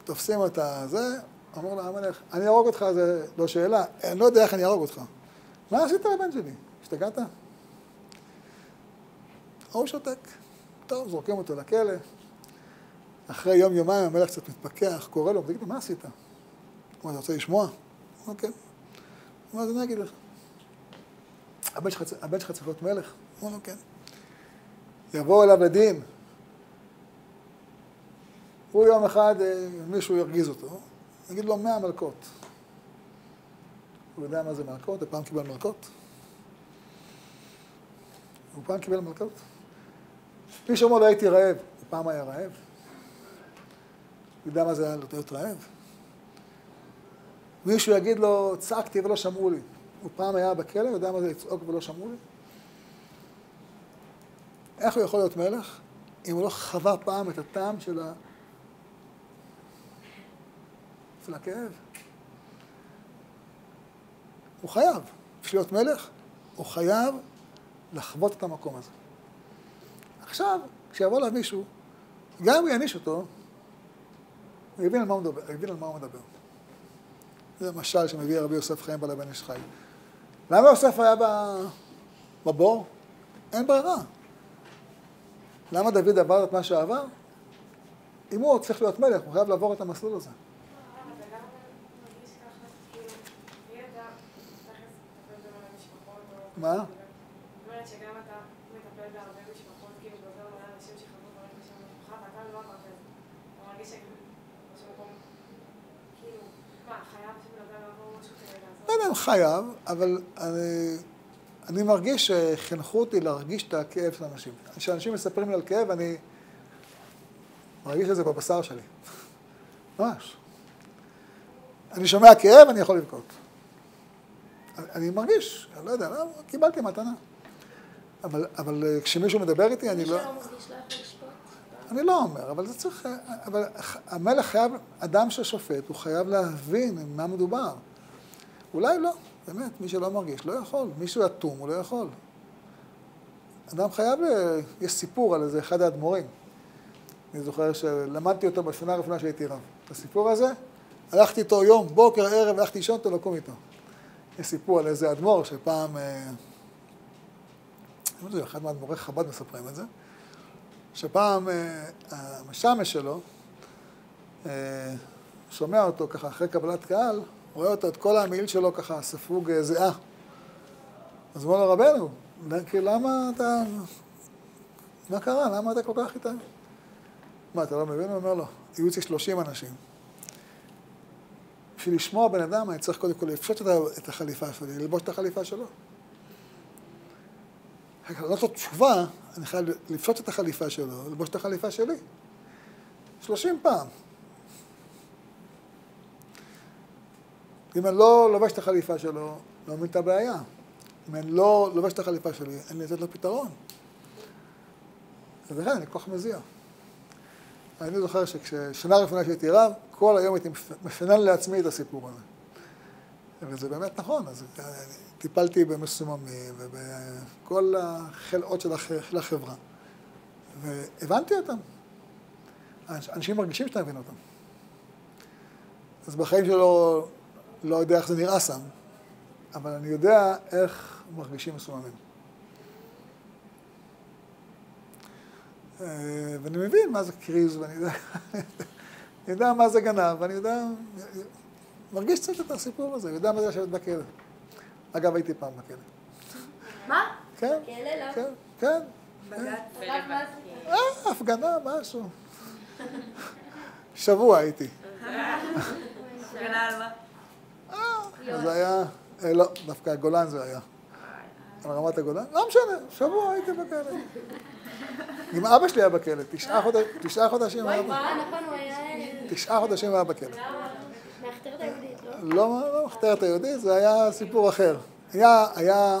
[SPEAKER 1] תופסים את הזה, אמר לו המלך, אני אהרוג אותך, זה לא שאלה, אני לא יודע איך אני אהרוג אותך. מה עשית לבן שלי? השתגעת? ההוא שותק. טוב, זורקים אותו לכלא. אחרי יום-יומיים המלך קצת מתפכח, קורא לו, תגיד לי, מה עשית? הוא אומר, אתה רוצה לשמוע? כן. הוא אומר, אז אני אגיד לך. הבן שלך צריך להיות מלך? הוא אומר, כן. יבואו אליו לדין. הוא יום אחד, אה, מישהו ירגיז אותו, יגיד לו מאה מלקות. הוא יודע מה זה מלקות? הוא פעם קיבל מלקות? הוא פעם קיבל מלקות? מישהו אומר לו הייתי רעב, הוא פעם היה רעב? הוא יודע מה זה להיות רעב? מישהו יגיד לו, צעקתי ולא שמעו לי. הוא פעם היה בכלא, יודע מה זה לצעוק ולא שמעו לי? איך הוא יכול להיות מלך אם הוא לא חווה פעם את הטעם של ה... של הכאב? הוא חייב. בשביל להיות מלך, הוא חייב לחוות את המקום הזה. עכשיו, כשיבוא אליו מישהו, גם אם יעניש אותו, הוא יבין על מה הוא מדבר. יבין על מה הוא מדבר. זה משל שמביא רבי יוסף חיים בעל הבן איש חי. למה יוסף היה בבור? אין ברירה. למה דוד עבר את מה שעבר? אם הוא צריך להיות מלך, הוא חייב לעבור את המסלול הזה. מה? לא יודע אם חייב, אבל אני, אני מרגיש שחינכו אותי להרגיש את הכאב של אנשים. כשאנשים מספרים לי על כאב, אני מרגיש את זה בבשר שלי. ממש. אני שומע כאב, אני יכול לבכות. אני מרגיש, אני לא יודע, לא, קיבלתי מתנה. אבל, אבל כשמישהו מדבר איתי, אני לא... אני לא אומר, אבל זה צריך... אבל המלך חייב, אדם ששופט, הוא חייב להבין מה מדובר. אולי לא, באמת, מי שלא מרגיש לא יכול. מישהו אטום, הוא לא יכול. אדם חייב, יש סיפור על איזה אחד האדמו"רים. אני זוכר שלמדתי אותו בשנה הראשונה שהייתי רב. את הסיפור הזה, הלכתי איתו יום, בוקר, ערב, הלכתי לישון אותו, לקום איתו. יש סיפור על איזה אדמו"ר שפעם, אה, לא אחד מאדמו"רי חב"ד מספרים את זה, שפעם אה, המשמש שלו, אה, שומע אותו ככה אחרי קבלת קהל, רואה אותו, את כל המעיל שלו ככה ספוג זיעה. אז אומר לו, רבנו, למה אתה מה קרה? למה אתה כל כך איתה? מה, אתה לא מבין? הוא אומר לו, יהיו אצלי 30 אנשים. בשביל לשמוע בן אדם, אני צריך קודם כל לפשוט את החליפה שלי, ללבוש את החליפה שלו. לענות לו תשובה, אני חייב לפשוט את החליפה שלו, ללבוש את החליפה שלי. 30 פעם. אם אני לא לובש את החליפה שלו, לא מבין את הבעיה. אם אני לא לובש את החליפה שלי, אין לי לתת לו פתרון. אז לכן אני כל כך מזיע. אני זוכר שכששנה ראשונה שהייתי רב, כל היום הייתי מפנן לעצמי את הסיפור הזה. וזה באמת נכון, אז טיפלתי במסוממים ובכל החלאות של החברה. והבנתי אותם. אנשים מרגישים שאתה מבין אותם. אז בחיים שלו לא יודע איך זה נראה שם, אבל אני יודע איך מרגישים מסוממים. ואני מבין מה זה קריז, ואני יודע, אני יודע מה זה גנב, ואני יודע, מרגיש קצת את הסיפור הזה, יודע מה זה לשבת בכלא. אגב, הייתי פעם בכלא.
[SPEAKER 3] מה?
[SPEAKER 1] כן.
[SPEAKER 3] בכלא? לא?
[SPEAKER 1] כן, כן.
[SPEAKER 3] בג"ץ?
[SPEAKER 1] אה, הפגנה, משהו. שבוע הייתי.
[SPEAKER 3] הפגנה על מה?
[SPEAKER 1] אה, זה היה, אה, לא, דווקא הגולן זה היה. על רמת הגולן? לא משנה, שבוע הייתי בכלא. עם אבא שלי היה בכלא, תשעה חודשים היה בכלא.
[SPEAKER 2] נכון.
[SPEAKER 1] תשעה חודשים היה בכלא.
[SPEAKER 2] מהחתרת היהודית, לא?
[SPEAKER 1] לא, לא מחתרת היהודית, זה היה סיפור אחר. היה, היה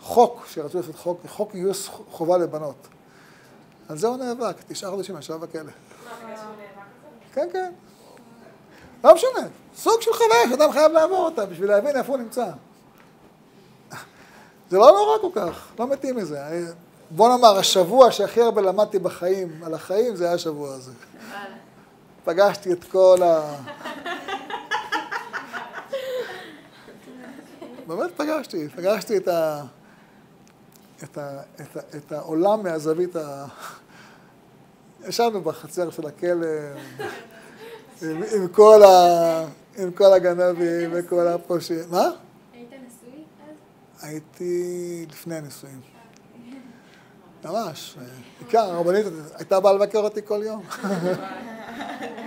[SPEAKER 1] חוק, שרצו לעשות חוק, חוק גיוס חובה לבנות. על זה הוא נאבק, תשעה חודשים ישב בכלא. כן, כן. לא משנה, סוג של חוויה שאדם חייב לעבור אותה בשביל להבין איפה הוא נמצא. זה לא נורא כל כך, לא מתים מזה. בוא נאמר, השבוע שהכי הרבה למדתי בחיים, על החיים, זה היה השבוע הזה. פגשתי את כל ה... באמת פגשתי, פגשתי את ה... את, ה... את, ה... את העולם מהזווית ה... ישבנו בחצר של הכלא עם. עם כל הגנבים וכל הפושעים. מה? הייתי לפני הנישואים. ממש. בעיקר הרבנית הייתה באה לבקר אותי כל יום.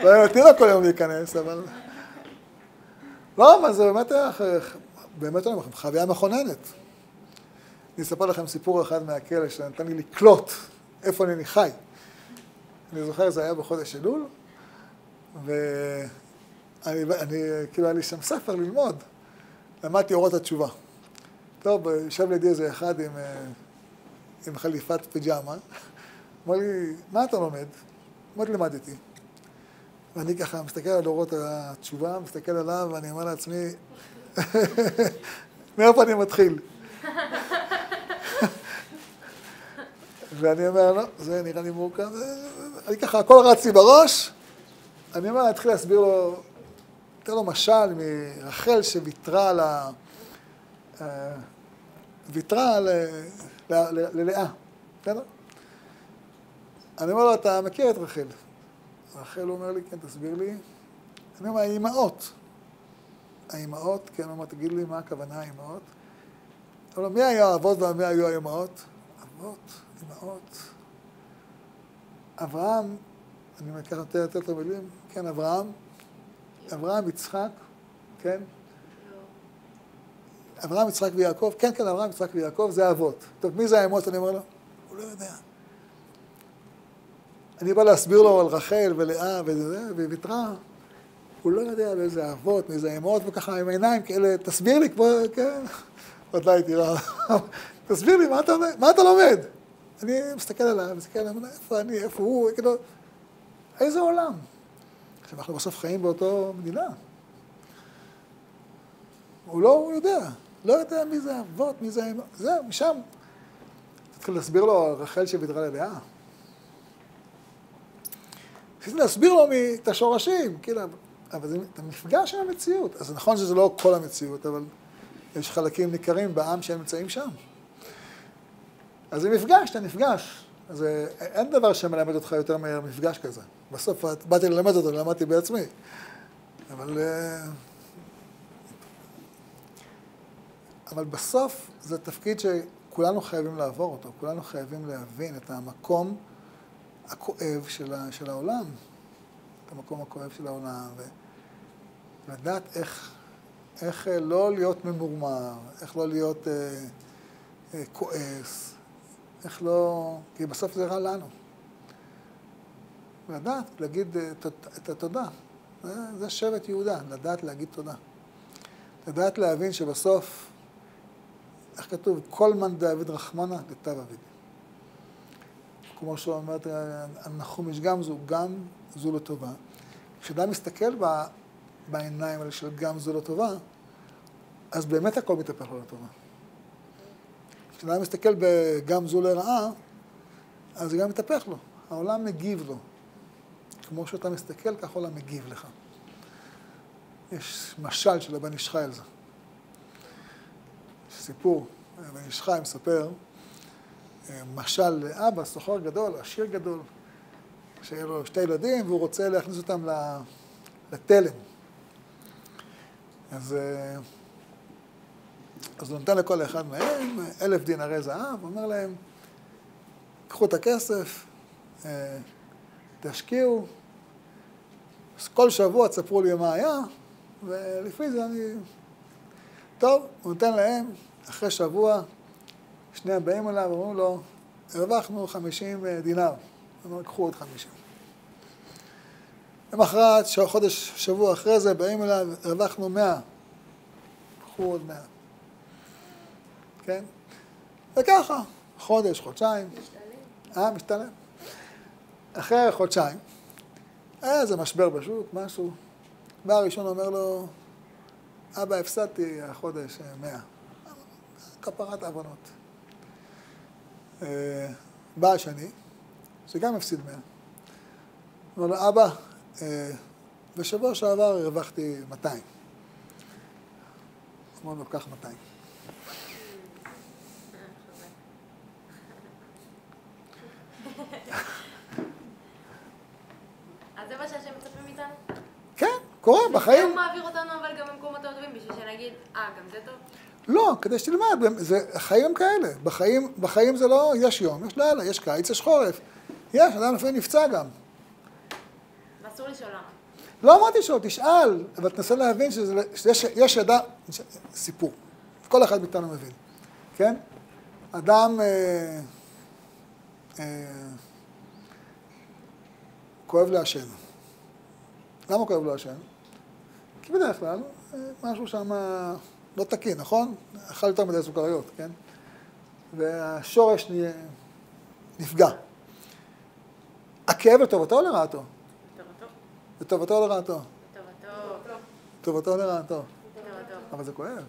[SPEAKER 1] לא היה מתאים לה כל יום להיכנס, אבל... לא, אבל זה באמת היה, באמת אני אומר חוויה מכוננת. אני אספר לכם סיפור אחד מהכלא שנתן לי לקלוט איפה אני חי. אני זוכר, זה היה בחודש אלול, ואני, אני, כאילו, היה לי שם ספר ללמוד. למדתי אורות התשובה. טוב, יושב לידי איזה אחד עם, עם חליפת פיג'מה, אמר לי, מה אתה לומד? אמרתי, למדתי. ואני ככה מסתכל על אורות התשובה, מסתכל עליו, ואני אומר לעצמי, מאיפה אני מתחיל? ואני אומר, לא, זה נראה לי מורכב. אני ככה, הכל רץ לי בראש. אני אומר, אתחיל להסביר לו, אתן לו משל מרחל שוויתרה על ה... ויתרה ללאה, בסדר? אני אומר לו, אתה מכיר את רחל? רחל אומר לי, כן, תסביר לי. אני אומר, האימהות. האימהות, כן, הוא אומר, תגיד לי מה הכוונה האימהות. אבל מי היו האבות ומי היו האימהות? אבות, אימהות. אברהם, אני ככה נותן יותר את המילים, כן, אברהם, אברהם, יצחק, כן? אברהם, יצחק ויעקב, כן, כן, אברהם, יצחק ויעקב, זה האבות. טוב, מי זה האמות? אני אומר לו, הוא לא יודע. אני בא להסביר לו על רחל ולאה וזה, והיא ויתרה. הוא לא יודע באיזה אבות, מאיזה אמהות, וככה עם עיניים כאלה, תסביר לי כמו, כן, עוד לא הייתי רע. תסביר לי, מה אתה, מה אתה לומד? אני מסתכל עליו, מסתכל עליו, איפה אני, איפה הוא, כאילו, איזה עולם? עכשיו, אנחנו בסוף חיים באותו מדינה. הוא לא, הוא יודע, לא יודע מי זה אבות, מי זה זהו, משם. תתחיל להסביר לו רחל שוויתרה ללאה. רציתי להסביר לו את השורשים, כאילו, אבל זה, אתה נפגש עם המציאות. אז נכון שזה לא כל המציאות, אבל יש חלקים ניכרים בעם שהם נמצאים שם. אז זה מפגש, אתה נפגש. אז אין דבר שמלמד אותך יותר מהר מפגש כזה. בסוף באתי ללמד אותו, למדתי בעצמי. אבל... אה, אבל בסוף זה תפקיד כולנו חייבים לעבור אותו, כולנו חייבים להבין את המקום הכואב של, ה, של העולם, את המקום הכואב של העולם, ולדעת איך, איך אה, לא להיות ממורמר, איך לא להיות אה, אה, כועס, איך לא... כי בסוף זה רע לנו. לדעת להגיד אה, את התודה. זה, זה שבט יהודה, לדעת להגיד תודה. לדעת להבין שבסוף, איך כתוב? כל מאן דאביד רחמנה לטב אביד. כמו שאומרת הנחום יש גם זו, גם זו לטובה. כשאדם מסתכל בעיניים האלה של גם זו לטובה, אז באמת הכל מתהפך לו לטובה. כשאדם מסתכל בגם זו לרעה, אז זה גם מתהפך לו. העולם מגיב לו. כמו שאתה מסתכל, כך העולם מגיב לך. יש משל של הבן איש חי על זה. סיפור, הבן איש חי מספר, אה, משל לאבא, סוחר גדול, עשיר גדול, שיהיה לו שתי ילדים והוא רוצה להכניס אותם לתלם. אז, אה, אז הוא נותן לכל אחד מהם אלף דינרי זהב, אומר להם, קחו את הכסף, אה, תשקיעו, אז כל שבוע תספרו לי מה היה, ולפי זה אני... טוב, הוא נותן להם, אחרי שבוע, שניהם באים אליו, אומרים לו, הרווחנו חמישים אה, דינר. הוא אומר, קחו עוד חמישים. למחרת, חודש, שבוע אחרי זה, באים אליו, הרווחנו מאה. קחו עוד מאה. כן? וככה, חודש, חודשיים. משתלם. אה, משתלם. אחרי חודשיים, היה איזה משבר בשוק, משהו. בא הראשון אומר לו, אבא, הפסדתי החודש אה, מאה. כפרת עוונות. אה, בא השני, שגם הפסיד מאה. אומר לו, אבא, אה, בשבוע שעבר הרווחתי 200. אמר לו, קח 200. קורה בחיים.
[SPEAKER 3] הוא מעביר אותנו אבל גם במקומות טובים בשביל שנגיד, אה, גם זה טוב?
[SPEAKER 1] לא, כדי שתלמד, זה, הם כאלה. בחיים, בחיים זה לא, יש יום, יש לילה, יש קיץ, יש חורף. יש, אדם לפעמים נפצע גם.
[SPEAKER 3] ואסור לשאול למה.
[SPEAKER 1] לא אמרתי לשאול, תשאל, אבל תנסה להבין שיש יש אדם, סיפור, כל אחד מאיתנו מבין, כן? אדם אה, אה, כואב לעשן. למה כואב לעשן? כי בדרך כלל אה, משהו שם לא תקין, נכון? אכל יותר מדי סוכריות, כן? והשורש נפגע. הכאב לטובתו או לרעתו?
[SPEAKER 3] לטובתו.
[SPEAKER 1] לטובתו או לרעתו?
[SPEAKER 3] לטובתו.
[SPEAKER 1] לטובתו או לרעתו?
[SPEAKER 3] לטובתו.
[SPEAKER 1] אבל זה כואב.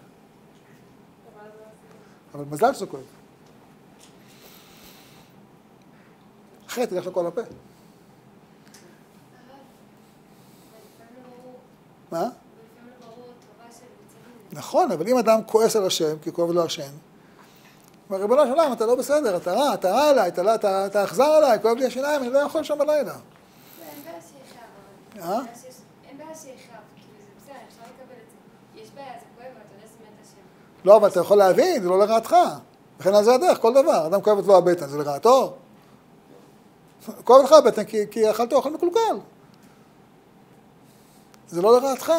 [SPEAKER 1] אבל מזל שזה כואב. אחרת תלך לכל הפה. מה? נכון, אבל אם אדם כועס על השם, כי כואב לו השם, אומר, ריבונו של עולם, אתה לא בסדר, אתה רע, אתה רע עליי, אתה אכזר עליי, כואב לי השיניים, אני לא יכול שם בלילה.
[SPEAKER 2] אין בעיה שיכאב, אבל... אין בעיה שיכאב, כאילו זה בסדר, אפשר לקבל את זה. יש בעיה, זה כואב, אתה יודע שזה מת השם.
[SPEAKER 1] לא, אבל אתה יכול להבין, זה לא לרעתך. לכן זה הדרך, כל דבר. אדם כואבת לו הבטן, זה לרעתו? כואב לך הבטן כי אכלת אוכל מקולקל. זה לא לרעתך.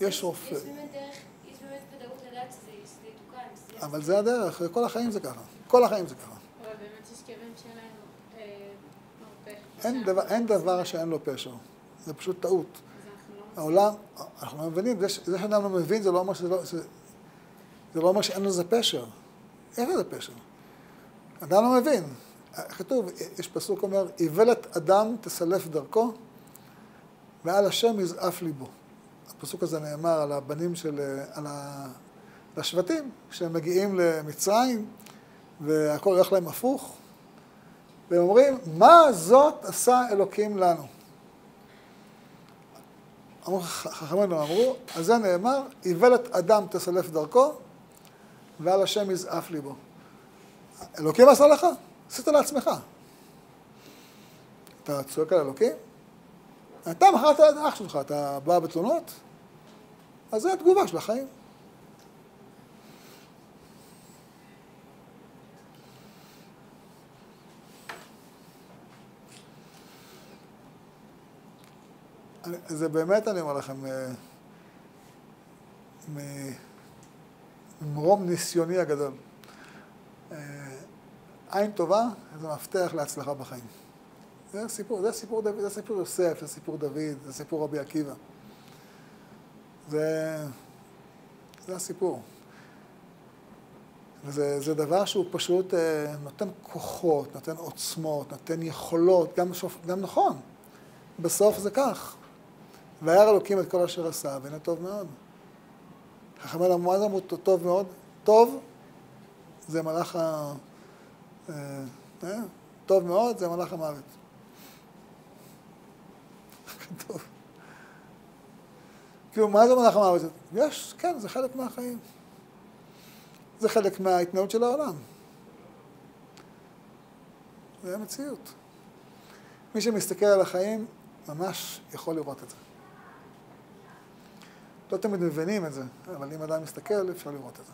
[SPEAKER 1] יש רופא.
[SPEAKER 2] יש באמת דרך, יש באמת ודאות לדעת שזה יתוקן.
[SPEAKER 1] אבל זה הדרך, כל החיים זה ככה. כל החיים זה ככה.
[SPEAKER 2] אבל באמת יש כאבים שאין
[SPEAKER 1] להם מרפא. אין דבר שאין לו פשר. זה פשוט טעות. לא העולם, אנחנו לא מבינים, זה שאדם לא מבין זה לא אומר שזה לא, זה לא אומר שאין לזה פשר. אין לזה פשר. אדם לא מבין. כתוב, יש פסוק אומר, איוולת אדם תסלף דרכו, ועל השם יזעף ליבו. הפסוק הזה נאמר על הבנים של, על השבטים, כשהם מגיעים למצרים והכל הולך להם הפוך, והם אומרים, מה זאת עשה אלוקים לנו? אמרו, חכמינו אמרו, על זה נאמר, איוולת אדם תסלף דרכו, ועל השם יזעף ליבו. אלוקים עשה לך? עשית לעצמך. אתה צועק על אלוקים? אתה מכרת את אח שלך, אתה בא בתלונות? אז זו התגובה של החיים. זה באמת, אני אומר לכם, אה, ממרום ניסיוני הגדול. אה, עין טובה זה מפתח להצלחה בחיים. זה סיפור, זה סיפור, דוד, זה סיפור יוסף, זה סיפור דוד, זה סיפור רבי עקיבא. זה, זה הסיפור. וזה דבר שהוא פשוט אה, נותן כוחות, נותן עוצמות, נותן יכולות, גם, שופ, גם נכון. בסוף זה כך. וירא אלוקים את כל אשר עשה, והנה טוב מאוד. חכמי למועד אמרו טוב מאוד. טוב זה מלאך ה... אה, אה, טוב מאוד זה מלאך המוות. כאילו, מה זה מלאך המוות? יש, כן, זה חלק מהחיים. זה חלק מההתנהלות של העולם. זה המציאות. מי שמסתכל על החיים ממש יכול לראות את זה. לא תמיד מבינים את זה, אבל אם אדם מסתכל אפשר לראות את זה.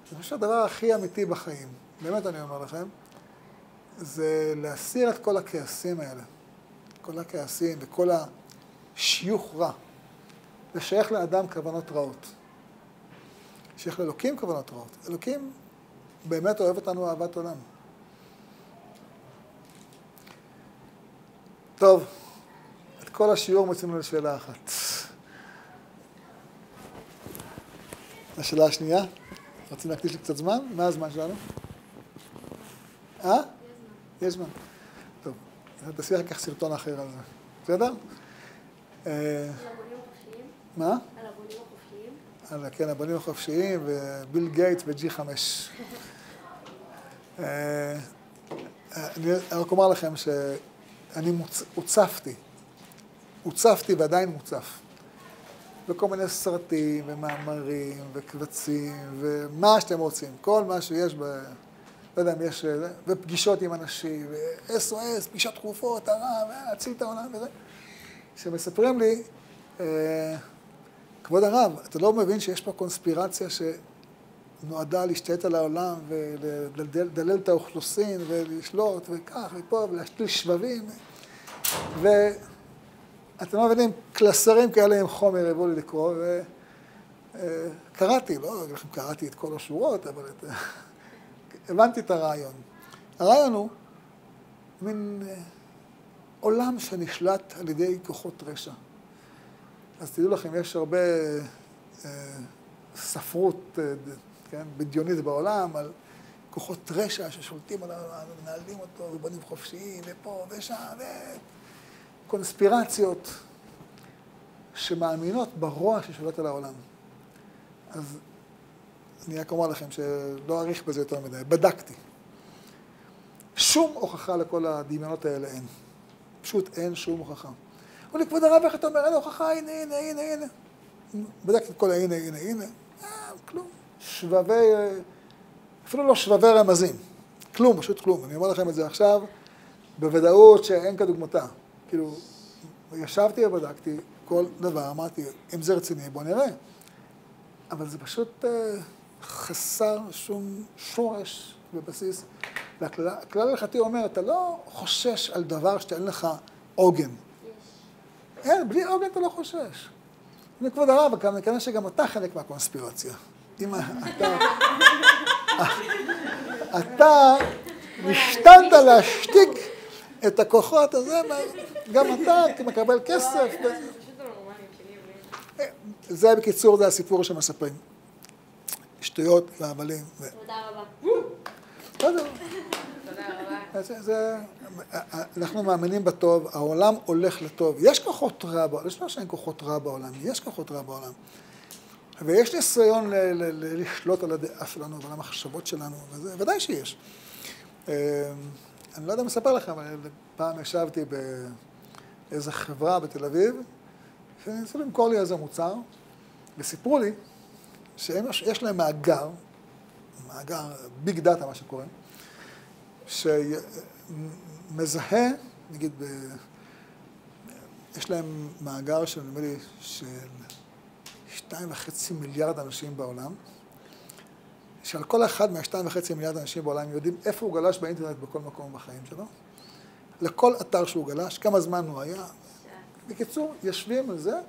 [SPEAKER 1] אני חושב שהדבר הכי אמיתי בחיים, באמת אני אומר לכם, זה להסיר את כל הכעסים האלה. כל הכעסים וכל השיוך רע. לשייך לאדם כוונות רעות. שייך לאלוקים כוונות רעות. אלוקים באמת אוהב אותנו אהבת עולם. טוב, את כל השיעור מוצאים לשאלה אחת. השאלה השנייה, רוצים להקדיש לי קצת זמן? מה הזמן שלנו? אה? יש זמן. תעשי אחר כך סרטון אחר על זה. בסדר?
[SPEAKER 3] אה,
[SPEAKER 1] מה?
[SPEAKER 3] על הבונים החופשיים?
[SPEAKER 1] כן, הבונים החופשיים וביל גייטס ב-G5. אה, אני רק אומר לכם שאני הוצפתי, הוצפתי ועדיין מוצף. וכל מיני סרטים ומאמרים וקבצים ומה שאתם רוצים, כל מה שיש ב... לא יודע אם יש... ופגישות עם אנשים, ו-SOS, פגישות תכופות, הרב, להציל את העולם וזה, שמספרים לי, אה, כבוד הרב, אתה לא מבין שיש פה קונספירציה שנועדה להשתלט על העולם ולדלל את האוכלוסין ולשלוט וכך ופה ולהשתיל שבבים ואתם לא מבינים, קלסרים כאלה עם חומר יבואו לי לקרוא וקראתי, לא אגיד לכם קראתי את כל השורות, אבל את... הבנתי את הרעיון. הרעיון הוא מין אה, עולם שנשלט על ידי כוחות רשע. אז תדעו לכם, יש הרבה אה, ספרות, אה, כן, בדיונית בעולם, על כוחות רשע ששולטים על העולם ומנהלים אותו, ובונים חופשיים, ופה ושם, וקונספירציות שמאמינות ברוע ששולט על העולם. אז אני רק אומר לכם שלא אאריך בזה יותר מדי, בדקתי. שום הוכחה לכל הדמיונות האלה אין. פשוט אין שום הוכחה. אמרו לי, כבוד הרב, איך אתה אומר, אין הוכחה, הנה, הנה, הנה, הנה. בדקתי את כל ההנה, הנה, הנה, אה, כלום. שבבי, אפילו לא שבבי רמזים. כלום, פשוט כלום. אני אומר לכם את זה עכשיו בוודאות שאין כדוגמתה. כאילו, ישבתי ובדקתי כל דבר, אמרתי, אם זה רציני, בוא נראה. אבל זה פשוט אה, חסר שום שורש ובסיס. והכלל ההלכתי אומר, אתה לא חושש על דבר שאין לך עוגן. אין, בלי עוגן אתה לא חושש. אני כבוד הרב, כנראה שגם אתה חלק מהקונספירציה. אם אתה... אתה נשתנת להשתיק את הכוחות הזה, גם אתה מקבל כסף. זה בקיצור, זה הסיפור שמספרים. שטויות והבלים.
[SPEAKER 3] תודה רבה. תודה
[SPEAKER 1] רבה. אנחנו מאמינים בטוב, העולם הולך לטוב. יש כוחות רע בעולם, יש לא שאין כוחות רע בעולם, יש כוחות רע בעולם. ויש ניסיון לשלוט על הדעה שלנו ועל המחשבות שלנו, וזה ודאי שיש. אה, אני לא יודע אם אספר לכם, אבל פעם ישבתי באיזו חברה בתל אביב, שניסו למכור לי איזה מוצר, וסיפרו לי שיש להם מאגר, מאגר ביג דאטה, מה שקוראים, שמזהה, נגיד, ב... יש להם מאגר של, נדמה לי, של שתיים וחצי מיליארד אנשים בעולם, שעל כל אחד מהשתיים וחצי מיליארד אנשים בעולם יודעים איפה הוא גלש באינטרנט בכל מקום בחיים שלו, לכל אתר שהוא גלש, כמה זמן הוא היה, בקיצור, יושבים על זה,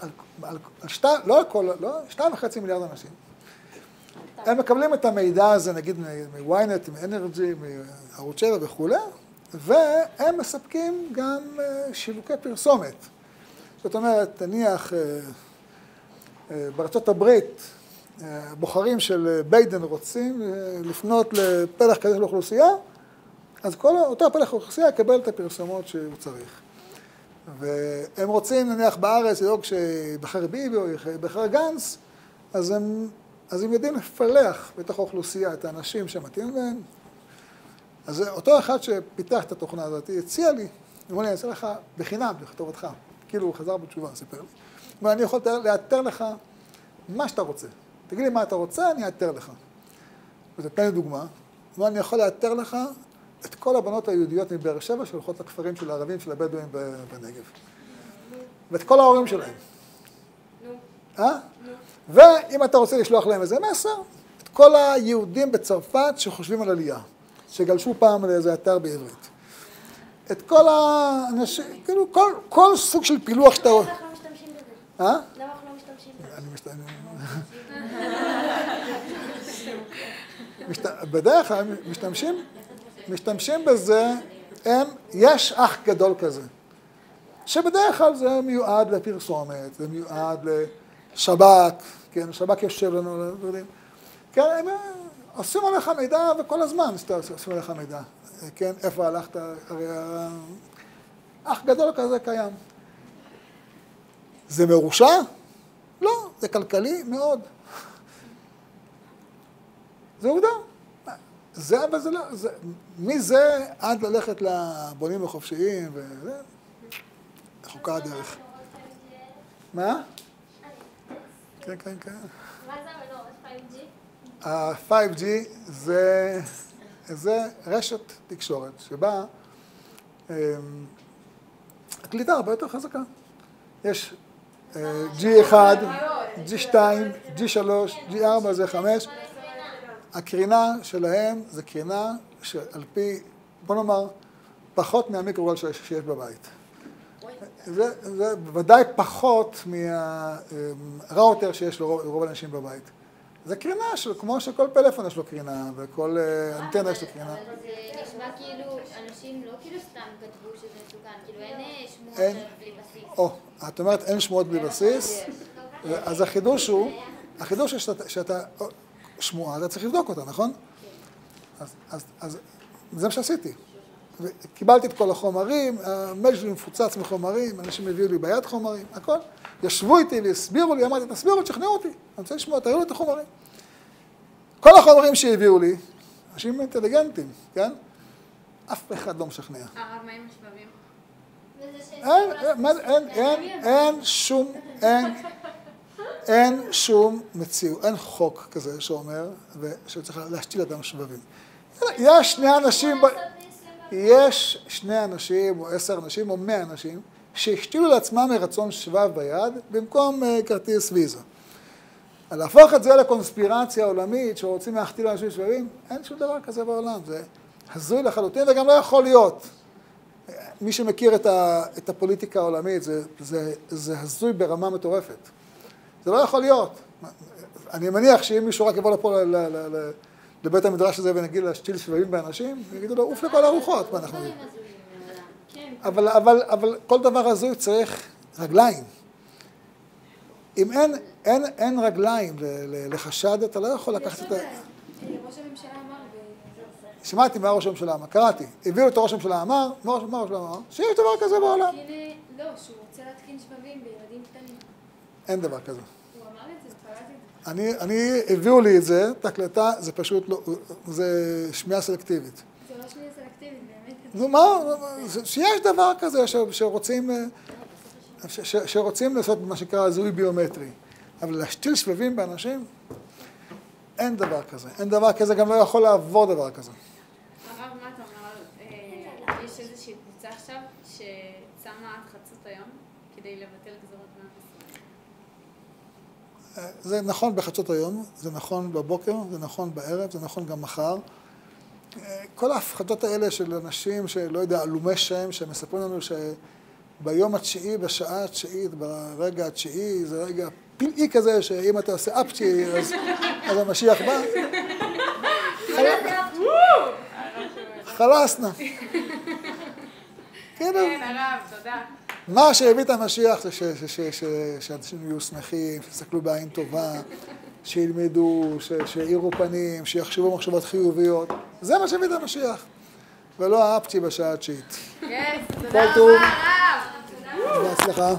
[SPEAKER 1] על, על, על שתי, לא על כל, לא, שתיים וחצי מיליארד אנשים. הם מקבלים את המידע הזה, נגיד מ-ynet, מ-energy, מערוץ 7 וכולי, והם מספקים גם אה, שיווקי פרסומת. זאת אומרת, נניח אה, אה, בארצות הברית, בוחרים של ביידן רוצים לפנות לפלח כזה של אוכלוסייה, אז כל אותו פלח אוכלוסייה יקבל את הפרסומות שהוא צריך. והם רוצים נניח בארץ לדאוג שבחר ביבי או בחר גנץ, אז הם, אז הם יודעים לפלח בתוך האוכלוסייה את האנשים שמתאים להם. אז אותו אחד שפיתח את התוכנה הזאת הציע לי, אמר לי, אני אעשה לך בחינם, לכתובתך. כאילו הוא חזר בתשובה, סיפר לי. אבל אני יכול לאתר לך מה שאתה רוצה. תגיד לי מה אתה רוצה, אני אאתר לך. וזה תן לי דוגמה. אני יכול לאתר לך את כל הבנות היהודיות מבאר שבע שהולכות לכפרים של הערבים, של הבדואים בנגב. ואת כל ההורים שלהם. אה? ואם אתה רוצה לשלוח להם איזה מסר, את כל היהודים בצרפת שחושבים על עלייה, שגלשו פעם לאיזה אתר בעברית. את כל האנשים, כאילו כל, כל סוג של פילוח שאתה...
[SPEAKER 3] למה אנחנו לא משתמשים בזה?
[SPEAKER 1] אה?
[SPEAKER 3] למה אנחנו לא משתמשים בזה?
[SPEAKER 1] אני משת... בדרך כלל משתמשים, משתמשים בזה, הם, יש אח גדול כזה, שבדרך כלל זה מיועד לפרסומת, זה מיועד לשב"כ, כן, שב"כ יושב לנו, כן, הם עושים עליך מידע וכל הזמן עושים עליך מידע. כן, איפה הלכת, הרי אח גדול כזה קיים. זה מרושע? לא, זה כלכלי מאוד. זה עובדה. זה אבל זה לא, זה, מזה עד ללכת לבונים החופשיים וזה, רחוקה הדרך. מה? כן, כן, כן.
[SPEAKER 3] מה זה המנורת 5G?
[SPEAKER 1] ה-5G זה... זה רשת תקשורת שבה אמ, הקליטה הרבה יותר חזקה. יש G1, G2, G3, G4 זה 5. הקרינה שלהם זה קרינה שעל פי, בוא נאמר, פחות מהמיקרוגל שיש בבית. זה, זה בוודאי פחות מהראוטר שיש לרוב האנשים בבית. זה קרינה, של, כמו שכל פלאפון יש לו קרינה, וכל אה, אנטנה יש לו קרינה.
[SPEAKER 4] אבל זה נשמע כאילו, אנשים לא כאילו סתם כתבו שזה מסוכן, כאילו אין אה, שמועות בלי בסיס.
[SPEAKER 1] או, את אומרת אין שמועות בלי בסיס, אז החידוש הוא, החידוש הוא שאתה שמועה, אתה צריך לבדוק אותה, נכון? אז, אז, אז זה מה שעשיתי. קיבלתי את כל החומרים, המייל שלי מפוצץ מחומרים, אנשים הביאו לי ביד חומרים, הכל. ישבו איתי והסבירו לי, אמרתי, תסבירו, תשכנעו אותי, אני רוצה לשמוע, תראו לי את החומרים. כל החומרים שהביאו לי, אנשים אינטליגנטים, כן? אף אחד לא משכנע.
[SPEAKER 2] הרב, מה עם השבבים?
[SPEAKER 1] אין, אין, אין, אין שום, אין, אין שום מציאות, אין חוק כזה שאומר שצריך להשתיל אדם שבבים. יש שני אנשים, יש שני אנשים, או עשר אנשים, או מאה אנשים, שהשתילו לעצמם מרצון שבב ביד במקום uh, כרטיס ויזה. להפוך את זה לקונספירציה עולמית שרוצים להכתיל אנשים שבבים, אין שום דבר כזה בעולם, זה הזוי לחלוטין וגם לא יכול להיות. מי שמכיר את, ה, את הפוליטיקה העולמית, זה, זה, זה הזוי ברמה מטורפת. זה לא יכול להיות. אני מניח שאם מישהו רק יבוא לפה ל, ל, ל, לבית המדרש הזה ונגיד להשתיל שבבים באנשים, יגידו לו, עוף לכל הרוחות, מה אנחנו... אבל, אבל, אבל כל דבר הזוי צריך רגליים. אם אין, אין, אין רגליים לחשד, אתה לא יכול לקחת את ה...
[SPEAKER 2] ראש הממשלה אמר...
[SPEAKER 1] שמעתי מה ראש הממשלה אמר, קראתי. הביאו את ראש הממשלה אמר, מה ראש הממשלה אמר? שיש דבר כזה בעולם.
[SPEAKER 2] לא, שהוא רוצה להתקין שבבים בילדים קטנים.
[SPEAKER 1] אין דבר כזה. אני, אני, הביאו לי את זה, את ההקלטה, זה פשוט לא, זה שמיעה סלקטיבית.
[SPEAKER 2] זה לא שמיעה סלקטיבית, באמת.
[SPEAKER 1] נו מה, שיש דבר כזה ש, שרוצים, ש, ש, שרוצים לעשות מה שנקרא זיהוי ביומטרי, אבל להשתיל שבבים באנשים, אין דבר כזה. אין דבר כזה, גם לא יכול לעבור דבר כזה.
[SPEAKER 2] הרב, מה אתה אומר? אה, יש איזושהי קבוצה עכשיו שצמה עד חצות היום כדי לבטל.
[SPEAKER 1] זה נכון בחצות היום, זה נכון בבוקר, זה נכון בערב, זה נכון גם מחר. כל ההפחדות האלה של אנשים שלא יודע, עלומי שם, שמספרים לנו ביום התשיעי, בשעה התשיעית, ברגע התשיעי, זה רגע פלאי כזה, שאם אתה עושה אפצ'י, אז, אז המשיח בא. חלאסנה.
[SPEAKER 3] כן, הרב, תודה.
[SPEAKER 1] מה שהביא את המשיח זה שאנשים יהיו שמחים, שיסתכלו בעין טובה, שילמדו, שיאירו פנים, שיחשבו מחשבות חיוביות. זה מה שהביא את המשיח. ולא האפצ'י בשעה התשיעית.
[SPEAKER 3] כן, תודה רבה, הרב.
[SPEAKER 1] בהצלחה.